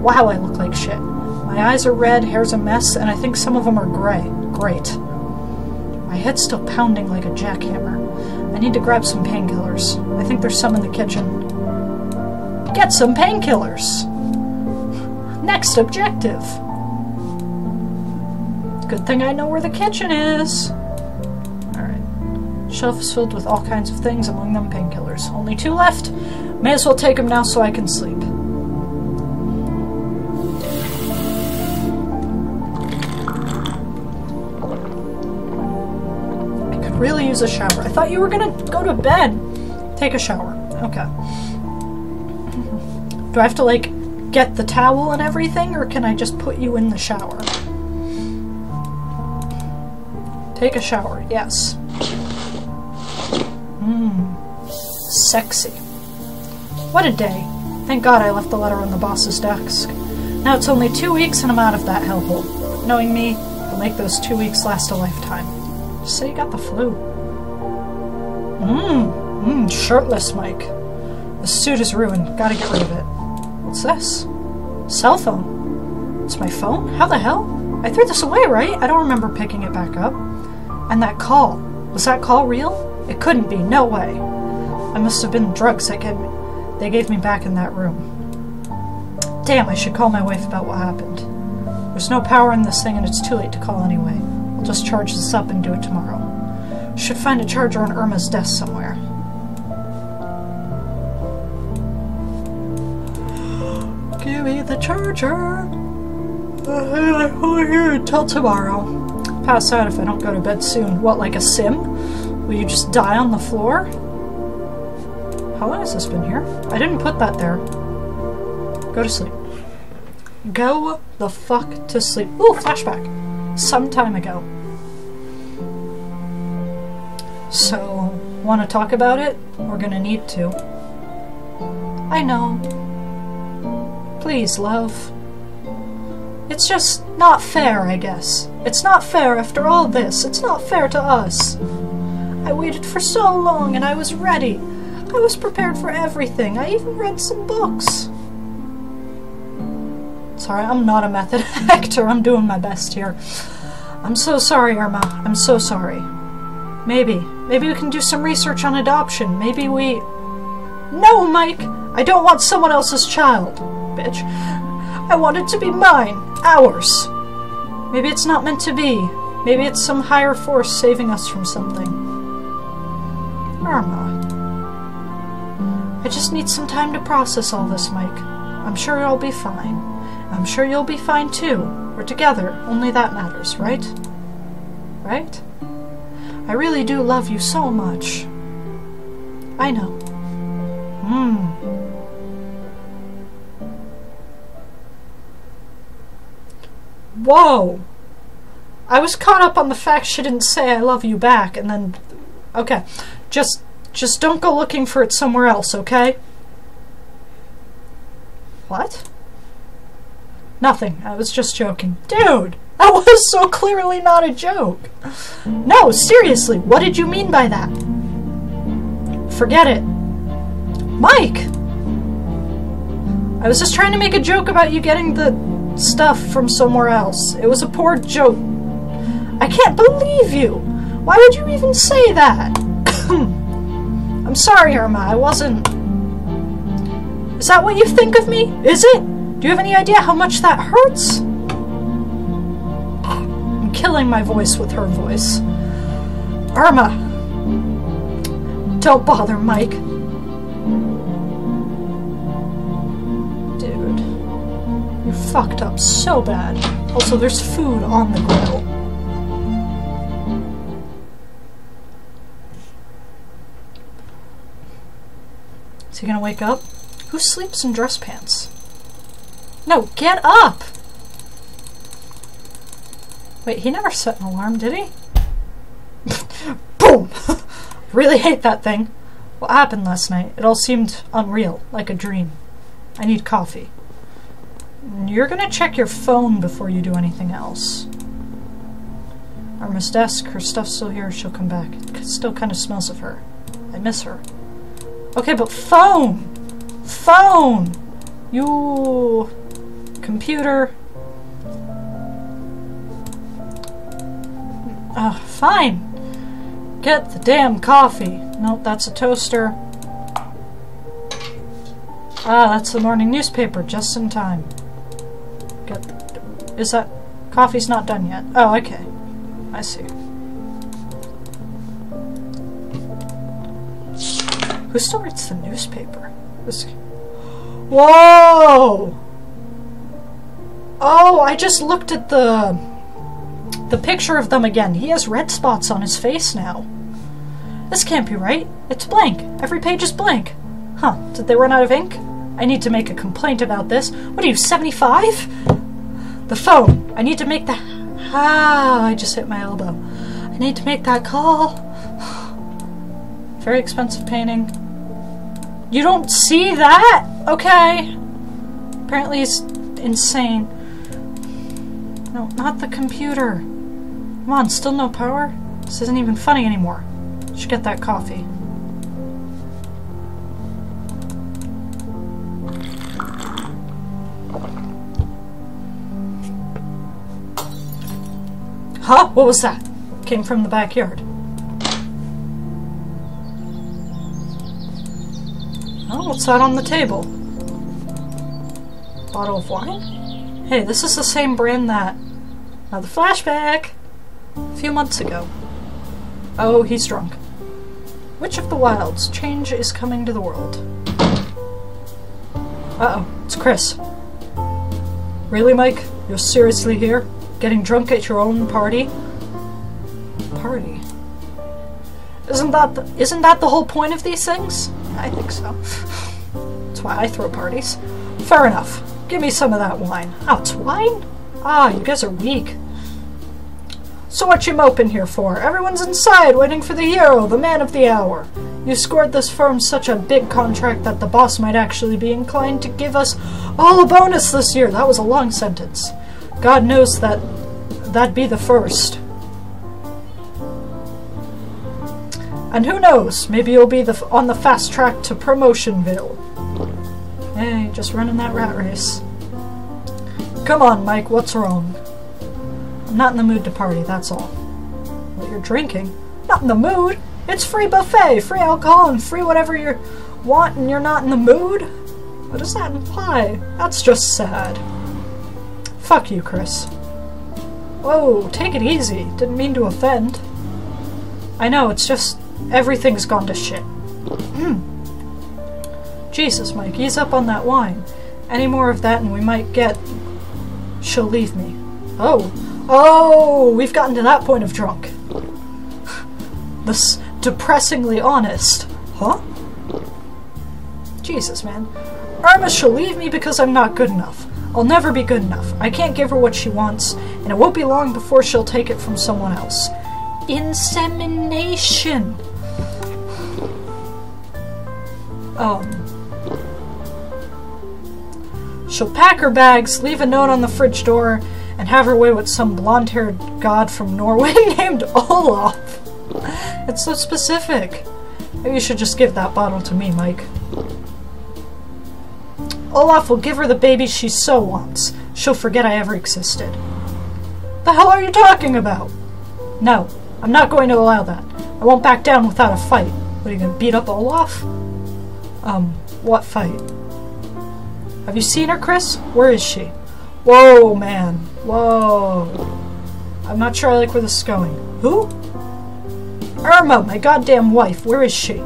Wow, I look like shit. My eyes are red, hair's a mess, and I think some of them are gray. Great. My head's still pounding like a jackhammer. I need to grab some painkillers. I think there's some in the kitchen. Get some painkillers! Next objective! Good thing I know where the kitchen is! Shelf filled with all kinds of things, among them painkillers. Only two left. May as well take them now so I can sleep. I could really use a shower. I thought you were gonna go to bed. Take a shower. Okay. Do I have to, like, get the towel and everything, or can I just put you in the shower? Take a shower, yes. Mmm. Sexy. What a day. Thank God I left the letter on the boss's desk. Now it's only two weeks and I'm out of that hellhole. Knowing me, will make those two weeks last a lifetime. Just say you got the flu. Mmm. Mmm, shirtless Mike. The suit is ruined. Gotta get rid of it. What's this? Cell phone. It's my phone? How the hell? I threw this away, right? I don't remember picking it back up. And that call. Was that call real? It couldn't be. No way. I must have been drugs that gave me, they gave me back in that room. Damn, I should call my wife about what happened. There's no power in this thing and it's too late to call anyway. I'll just charge this up and do it tomorrow. Should find a charger on Irma's desk somewhere. (gasps) Give me the charger. Uh, I'm here until tomorrow. Pass out if I don't go to bed soon. What, like a sim? Will you just die on the floor? How long has this been here? I didn't put that there. Go to sleep. Go the fuck to sleep. Ooh, flashback. Some time ago. So, want to talk about it? We're gonna need to. I know. Please, love. It's just not fair, I guess. It's not fair after all this. It's not fair to us. I waited for so long and I was ready. I was prepared for everything. I even read some books. Sorry, I'm not a method (laughs) actor. I'm doing my best here. I'm so sorry, Irma. I'm so sorry. Maybe. Maybe we can do some research on adoption. Maybe we... No, Mike! I don't want someone else's child bitch. I want it to be mine. Ours. Maybe it's not meant to be. Maybe it's some higher force saving us from something. Irma. I just need some time to process all this, Mike. I'm sure you'll be fine. I'm sure you'll be fine too. We're together. Only that matters, right? Right? I really do love you so much. I know. Hmm. Whoa! I was caught up on the fact she didn't say I love you back, and then... Okay. Just, just don't go looking for it somewhere else, okay? What? Nothing. I was just joking. Dude! That (laughs) was so clearly not a joke! No, seriously, what did you mean by that? Forget it. Mike! I was just trying to make a joke about you getting the stuff from somewhere else. It was a poor joke. I can't believe you! Why would you even say that? (clears throat) I'm sorry, Irma, I wasn't... Is that what you think of me? Is it? Do you have any idea how much that hurts? I'm killing my voice with her voice. Irma! Don't bother, Mike. Dude. You fucked up so bad. Also, there's food on the grill. He gonna wake up? Who sleeps in dress pants? No, get up! Wait, he never set an alarm, did he? (laughs) Boom! (laughs) really hate that thing. What happened last night? It all seemed unreal, like a dream. I need coffee. You're gonna check your phone before you do anything else. Irma's desk, her stuff's still here, she'll come back. It still kind of smells of her. I miss her. Okay, but phone! Phone! You... Computer... Ugh, fine. Get the damn coffee. Nope, that's a toaster. Ah, that's the morning newspaper, just in time. Get is that... Coffee's not done yet. Oh, okay. I see. Who still reads the newspaper? This... Whoa! Oh, I just looked at the... The picture of them again. He has red spots on his face now. This can't be right. It's blank. Every page is blank. Huh, did they run out of ink? I need to make a complaint about this. What are you, 75? The phone. I need to make the... Ah, I just hit my elbow. I need to make that call. (sighs) Very expensive painting. You don't see that? Okay. Apparently it's insane. No, not the computer. Come on, still no power? This isn't even funny anymore. Should get that coffee. Huh? What was that? Came from the backyard. What's on the table? Bottle of wine? Hey, this is the same brand that... Another flashback! A few months ago. Oh, he's drunk. Which of the wilds? Change is coming to the world. Uh-oh, it's Chris. Really, Mike? You're seriously here? Getting drunk at your own party? Party? Isn't that the, isn't that the whole point of these things? I think so. (laughs) Why I throw parties. Fair enough. Give me some of that wine. Oh, it's wine? Ah, you guys are weak. So what you moping here for? Everyone's inside waiting for the hero, the man of the hour. You scored this firm such a big contract that the boss might actually be inclined to give us all a bonus this year. That was a long sentence. God knows that that'd be the first. And who knows, maybe you'll be the on the fast track to Promotionville. Hey, just running that rat race. Come on, Mike, what's wrong? I'm not in the mood to party, that's all. What, you're drinking? Not in the mood? It's free buffet, free alcohol, and free whatever you want and you're not in the mood? What does that imply? That's just sad. Fuck you, Chris. Whoa, take it easy. Didn't mean to offend. I know, it's just everything's gone to shit. Mm. Jesus, Mike, ease up on that wine. Any more of that and we might get... She'll leave me. Oh. Oh, we've gotten to that point of drunk. (sighs) this depressingly honest. Huh? Jesus, man. Irma she'll leave me because I'm not good enough. I'll never be good enough. I can't give her what she wants, and it won't be long before she'll take it from someone else. Insemination! (sighs) Um. She'll pack her bags, leave a note on the fridge door, and have her way with some blonde haired god from Norway (laughs) named Olaf. It's so specific. Maybe you should just give that bottle to me, Mike. Olaf will give her the baby she so wants. She'll forget I ever existed. The hell are you talking about? No, I'm not going to allow that. I won't back down without a fight. What, are you gonna beat up Olaf? Um, what fight? Have you seen her, Chris? Where is she? Whoa, man. Whoa. I'm not sure I like where this is going. Who? Irma, my goddamn wife. Where is she?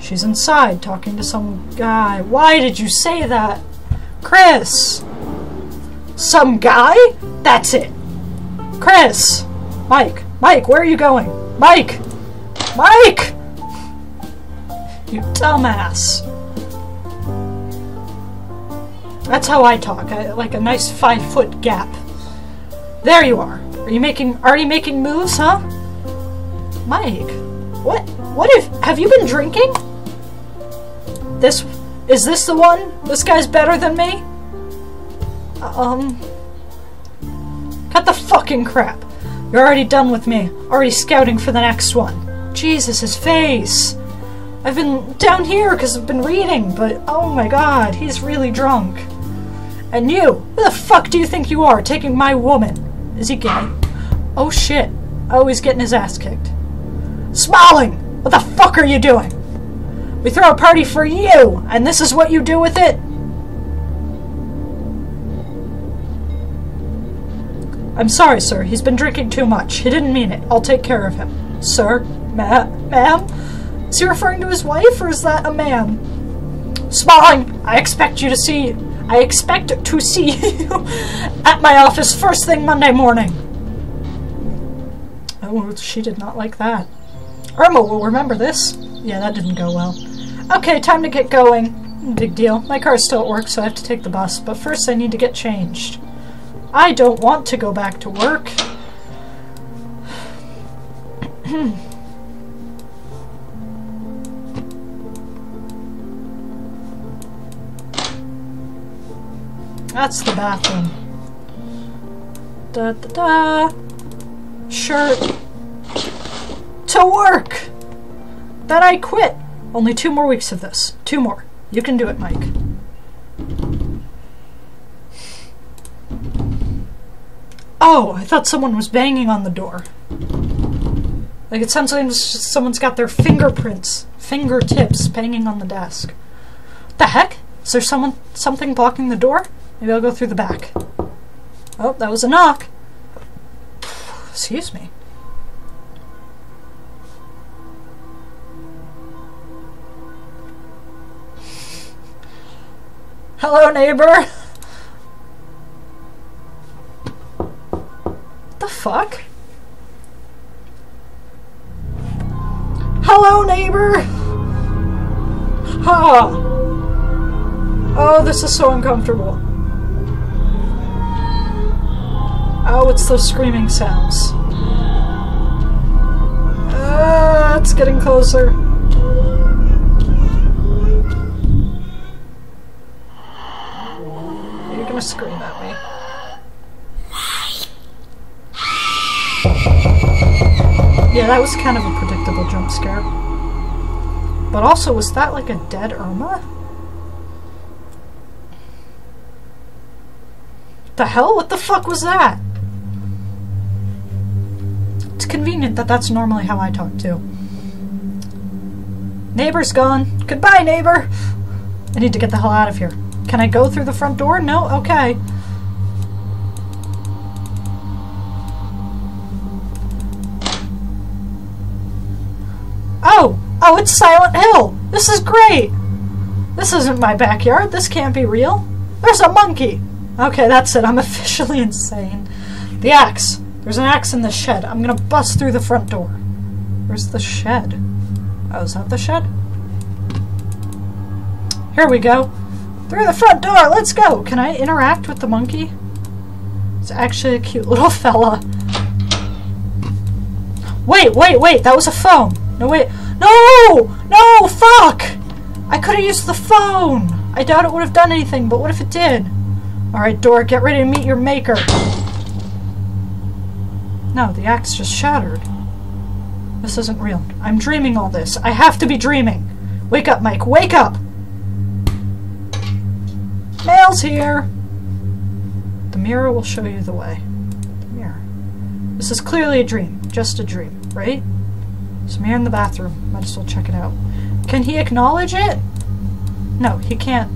She's inside talking to some guy. Why did you say that? Chris! Some guy? That's it. Chris! Mike! Mike, where are you going? Mike! Mike! You dumbass. That's how I talk, I, like a nice five foot gap. There you are. Are you making, already making moves, huh? Mike, what, what if, have you been drinking? This, is this the one? This guy's better than me? Um, cut the fucking crap. You're already done with me, already scouting for the next one. Jesus, his face. I've been down here because I've been reading, but oh my god, he's really drunk. And you, who the fuck do you think you are, taking my woman? Is he gay? Oh shit. Oh, he's getting his ass kicked. Smalling! What the fuck are you doing? We throw a party for you, and this is what you do with it? I'm sorry, sir. He's been drinking too much. He didn't mean it. I'll take care of him. Sir? Ma ma'am? Is he referring to his wife, or is that a man? Smalling, I expect you to see... I expect to see (laughs) you at my office first thing Monday morning. Oh, she did not like that. Irma will remember this. Yeah, that didn't go well. Okay, time to get going. Big deal. My car's still at work, so I have to take the bus, but first I need to get changed. I don't want to go back to work. (clears throat) That's the bathroom. Da da da. Shirt. To work! That I quit. Only two more weeks of this. Two more. You can do it, Mike. Oh, I thought someone was banging on the door. Like it sounds like someone's got their fingerprints, fingertips banging on the desk. The heck? Is there someone, something blocking the door? Maybe I'll go through the back. Oh, that was a knock. Excuse me. Hello, neighbor. the fuck? Hello, neighbor. Ha. Oh, this is so uncomfortable. Oh, it's those screaming sounds. Ah, it's getting closer. You're gonna scream at me. Yeah, that was kind of a predictable jump scare. But also, was that like a dead Irma? The hell? What the fuck was that? It's convenient that that's normally how I talk too. Neighbor's gone. Goodbye, neighbor! I need to get the hell out of here. Can I go through the front door? No? Okay. Oh! Oh, it's Silent Hill! This is great! This isn't my backyard. This can't be real. There's a monkey! Okay, that's it. I'm (laughs) officially insane. The axe. There's an axe in the shed. I'm gonna bust through the front door. Where's the shed? Oh, is that the shed? Here we go. Through the front door, let's go! Can I interact with the monkey? It's actually a cute (laughs) little fella. Wait, wait, wait, that was a phone. No, wait. No! No, fuck! I could have used the phone! I doubt it would have done anything, but what if it did? Alright, door, get ready to meet your maker. No, the axe just shattered. This isn't real. I'm dreaming all this. I have to be dreaming. Wake up, Mike. Wake up! Mail's here! The mirror will show you the way. The mirror. This is clearly a dream. Just a dream, right? Some air in the bathroom. Might as well check it out. Can he acknowledge it? No, he can't.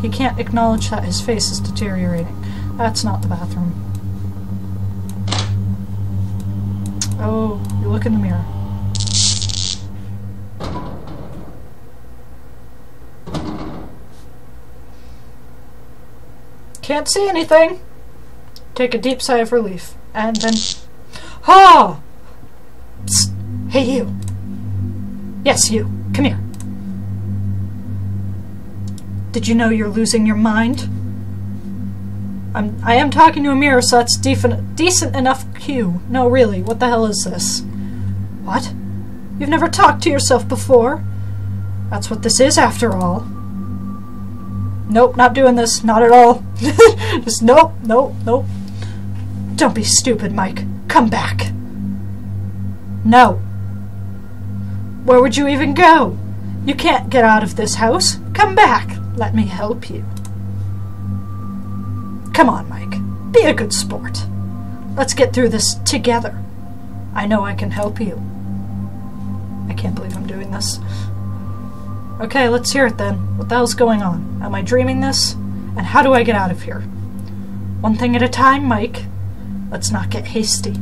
He can't acknowledge that his face is deteriorating. That's not the bathroom. Oh, you look in the mirror. Can't see anything. Take a deep sigh of relief. And then... Ha! Oh! Hey, you. Yes, you. Come here. Did you know you're losing your mind? I'm, I am talking to a mirror, so that's decent, decent enough cue. No, really, what the hell is this? What? You've never talked to yourself before? That's what this is, after all. Nope, not doing this. Not at all. (laughs) Just nope, nope, nope. Don't be stupid, Mike. Come back. No. Where would you even go? You can't get out of this house. Come back. Let me help you. Come on, Mike. Be a good sport. Let's get through this together. I know I can help you. I can't believe I'm doing this. Okay, let's hear it then. What the hell's going on? Am I dreaming this? And how do I get out of here? One thing at a time, Mike. Let's not get hasty.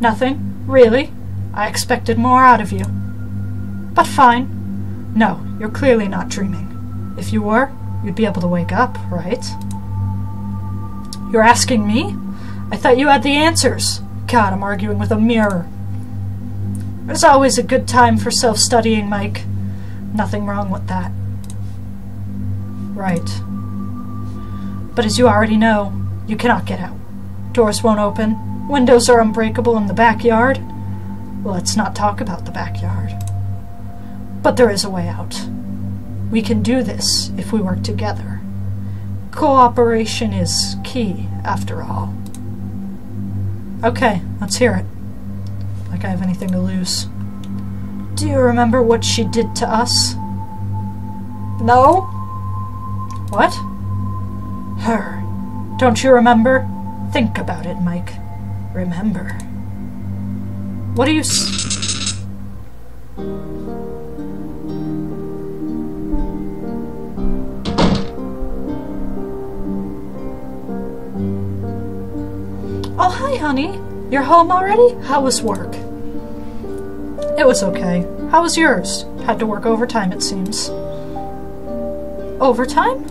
Nothing, really. I expected more out of you. But fine. No, you're clearly not dreaming. If you were, you'd be able to wake up, right? You're asking me? I thought you had the answers. God, I'm arguing with a mirror. There's always a good time for self-studying, Mike. Nothing wrong with that. Right. But as you already know, you cannot get out. Doors won't open. Windows are unbreakable in the backyard. Let's not talk about the backyard. But there is a way out. We can do this if we work together. Cooperation is key, after all. Okay, let's hear it. Like I have anything to lose. Do you remember what she did to us? No? What? Her. Don't you remember? Think about it, Mike. Remember. What do you s- hi, honey. You're home already? How was work? It was okay. How was yours? Had to work overtime, it seems. Overtime?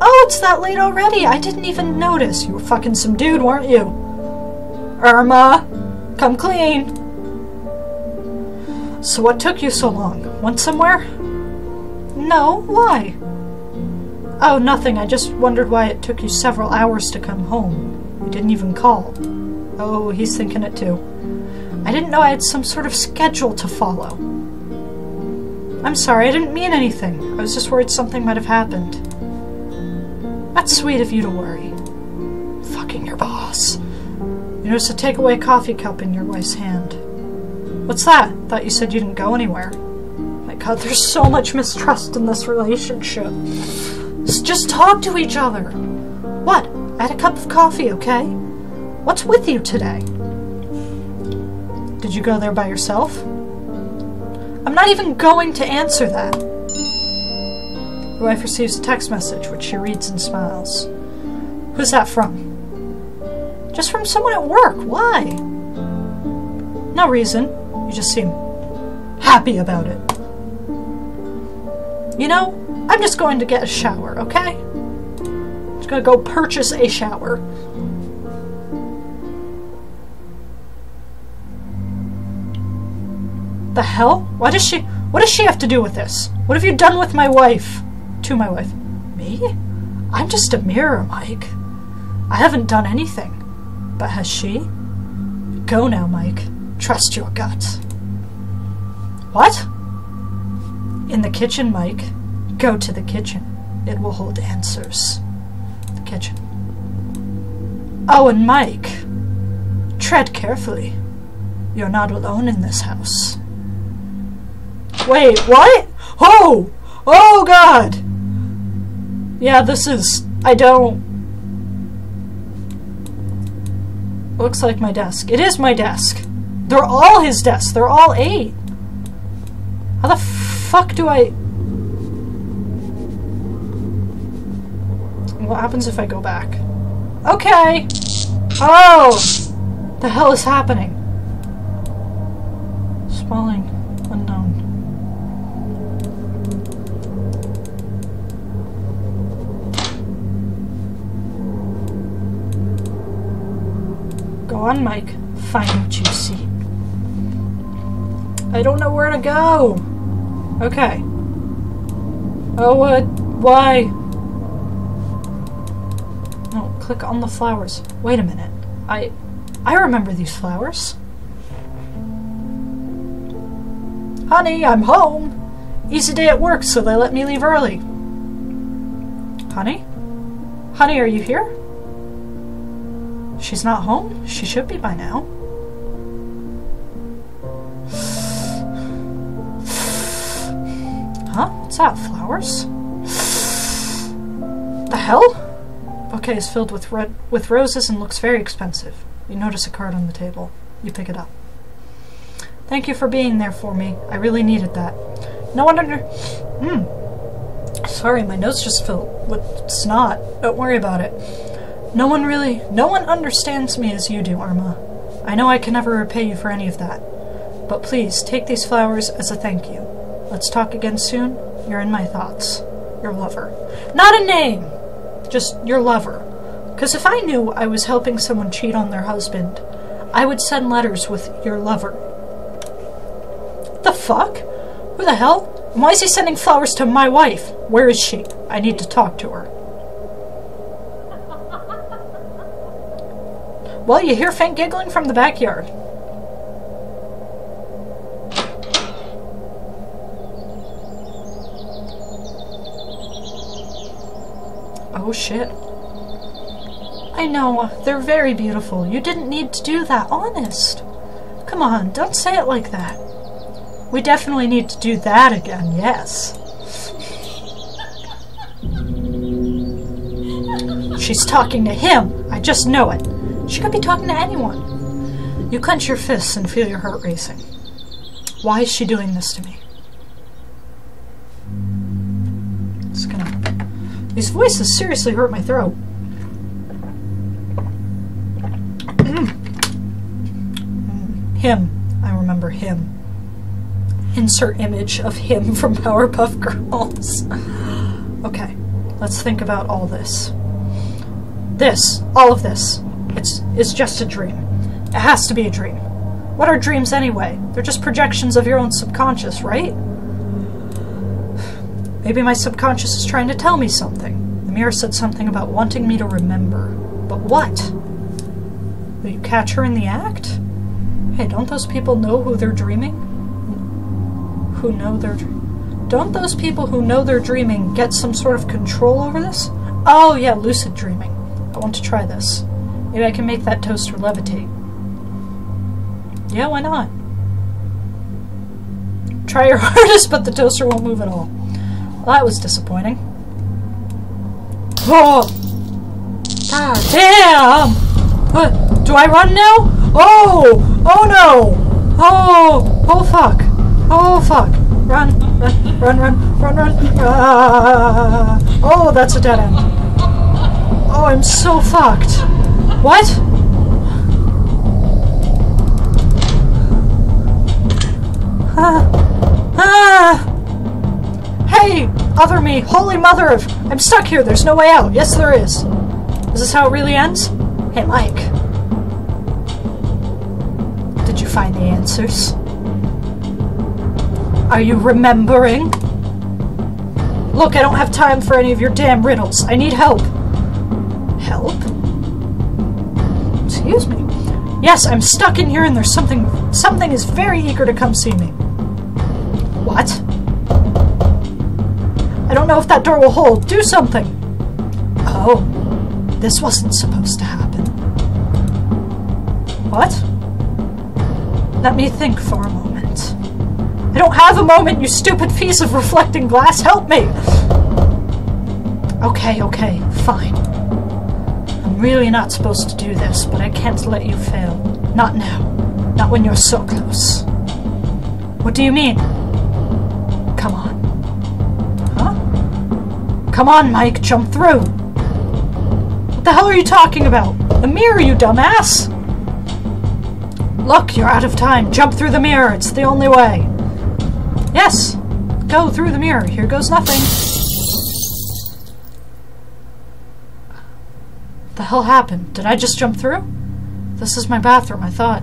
Oh, it's that late already. I didn't even notice. You were fucking some dude, weren't you? Irma, come clean. So what took you so long? Went somewhere? No, why? Oh, nothing. I just wondered why it took you several hours to come home. You didn't even call. Oh, he's thinking it too. I didn't know I had some sort of schedule to follow. I'm sorry, I didn't mean anything. I was just worried something might have happened. That's sweet of you to worry. Fucking your boss. You notice a takeaway coffee cup in your wife's hand. What's that? Thought you said you didn't go anywhere. My god, there's so much mistrust in this relationship. Just, talk to each other. What? I had a cup of coffee, okay? What's with you today? Did you go there by yourself? I'm not even going to answer that. Your wife receives a text message, which she reads and smiles. Who's that from? Just from someone at work. Why? No reason. You just seem happy about it. You know, I'm just going to get a shower, okay? Just gonna go purchase a shower. The hell? Why does she what does she have to do with this? What have you done with my wife? To my wife. Me? I'm just a mirror, Mike. I haven't done anything. But has she? Go now, Mike. Trust your gut. What? In the kitchen, Mike. Go to the kitchen. It will hold answers. The kitchen. Oh, and Mike. Tread carefully. You're not alone in this house. Wait, what? Oh! Oh, God! Yeah, this is... I don't... Looks like my desk. It is my desk. They're all his desks. They're all eight. How the fuck do I... What happens if I go back? Okay! Oh! The hell is happening? Spelling unknown. Go on, Mike. Find what you see. I don't know where to go. Okay. Oh, what? Why? Click on the flowers. Wait a minute. I... I remember these flowers. Honey, I'm home. Easy day at work, so they let me leave early. Honey? Honey, are you here? She's not home? She should be by now. Huh? What's that? Flowers? The hell? Bouquet is filled with red with roses and looks very expensive. You notice a card on the table. You pick it up. Thank you for being there for me. I really needed that. No one under. Hmm. Sorry, my nose just filled with snot. Don't worry about it. No one really. No one understands me as you do, Irma. I know I can never repay you for any of that. But please, take these flowers as a thank you. Let's talk again soon. You're in my thoughts. Your lover. Not a name! Just your lover. Because if I knew I was helping someone cheat on their husband, I would send letters with your lover. The fuck? Who the hell? And why is he sending flowers to my wife? Where is she? I need to talk to her. Well, you hear faint giggling from the backyard. Oh shit. I know, they're very beautiful. You didn't need to do that, honest. Come on, don't say it like that. We definitely need to do that again, yes. She's talking to him. I just know it. She could be talking to anyone. You clench your fists and feel your heart racing. Why is she doing this to me? These voices seriously hurt my throat. (clears throat) him. I remember him. Insert image of him (laughs) from Powerpuff Girls. okay, let's think about all this. This, all of this, it's, it's just a dream. It has to be a dream. What are dreams anyway? They're just projections of your own subconscious, right? Maybe my subconscious is trying to tell me something. The mirror said something about wanting me to remember. But what? Will you catch her in the act? Hey, don't those people know who they're dreaming? Who know they're... Don't those people who know they're dreaming get some sort of control over this? Oh, yeah, lucid dreaming. I want to try this. Maybe I can make that toaster levitate. Yeah, why not? Try your (laughs) hardest, but the toaster won't move at all. That was disappointing. Oh! God damn! What? Do I run now? Oh! Oh no! Oh! Oh fuck! Oh fuck! Run! Run! Run! Run! Run! Run! Ah! Oh, that's a dead end. Oh, I'm so fucked. What? Ah! Ah! Hey! Other me! Holy mother of... I'm stuck here. There's no way out. Yes, there is. Is this how it really ends? Hey, Mike. Did you find the answers? Are you remembering? Look, I don't have time for any of your damn riddles. I need help. Help? Excuse me. Yes, I'm stuck in here and there's something... Something is very eager to come see me. What? Know if that door will hold. Do something! Oh. This wasn't supposed to happen. What? Let me think for a moment. I don't have a moment, you stupid piece of reflecting glass! Help me! Okay, okay, fine. I'm really not supposed to do this, but I can't let you fail. Not now. Not when you're so close. What do you mean? Come on, Mike, jump through! What the hell are you talking about? The mirror, you dumbass! Look, you're out of time. Jump through the mirror. It's the only way. Yes! Go through the mirror. Here goes nothing. The hell happened? Did I just jump through? This is my bathroom, I thought.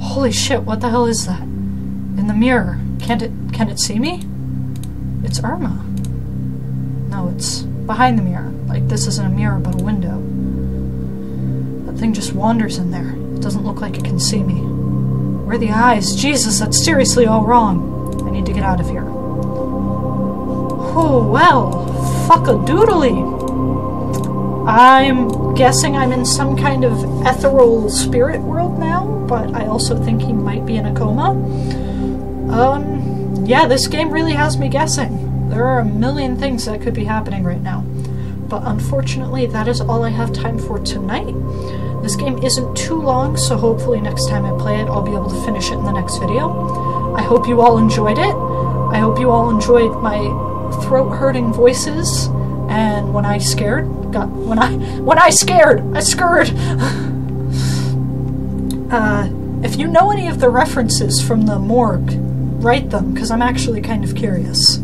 Holy shit, what the hell is that? In the mirror. Can't it can it see me? It's Irma. No, it's behind the mirror. Like this isn't a mirror but a window. That thing just wanders in there. It doesn't look like it can see me. Where are the eyes? Jesus, that's seriously all wrong. I need to get out of here. Oh, well, fuck a doodly. I'm guessing I'm in some kind of ethereal spirit world now, but I also think he might be in a coma. Um, yeah, this game really has me guessing. There are a million things that could be happening right now. But unfortunately, that is all I have time for tonight. This game isn't too long, so hopefully next time I play it, I'll be able to finish it in the next video. I hope you all enjoyed it. I hope you all enjoyed my throat-hurting voices, and when I scared, got when I (laughs) when I scared, I scared. (laughs) uh, if you know any of the references from the morgue, write them because I'm actually kind of curious.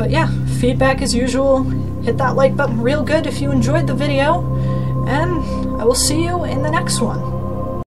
But yeah, feedback as usual. Hit that like button real good if you enjoyed the video, and I will see you in the next one.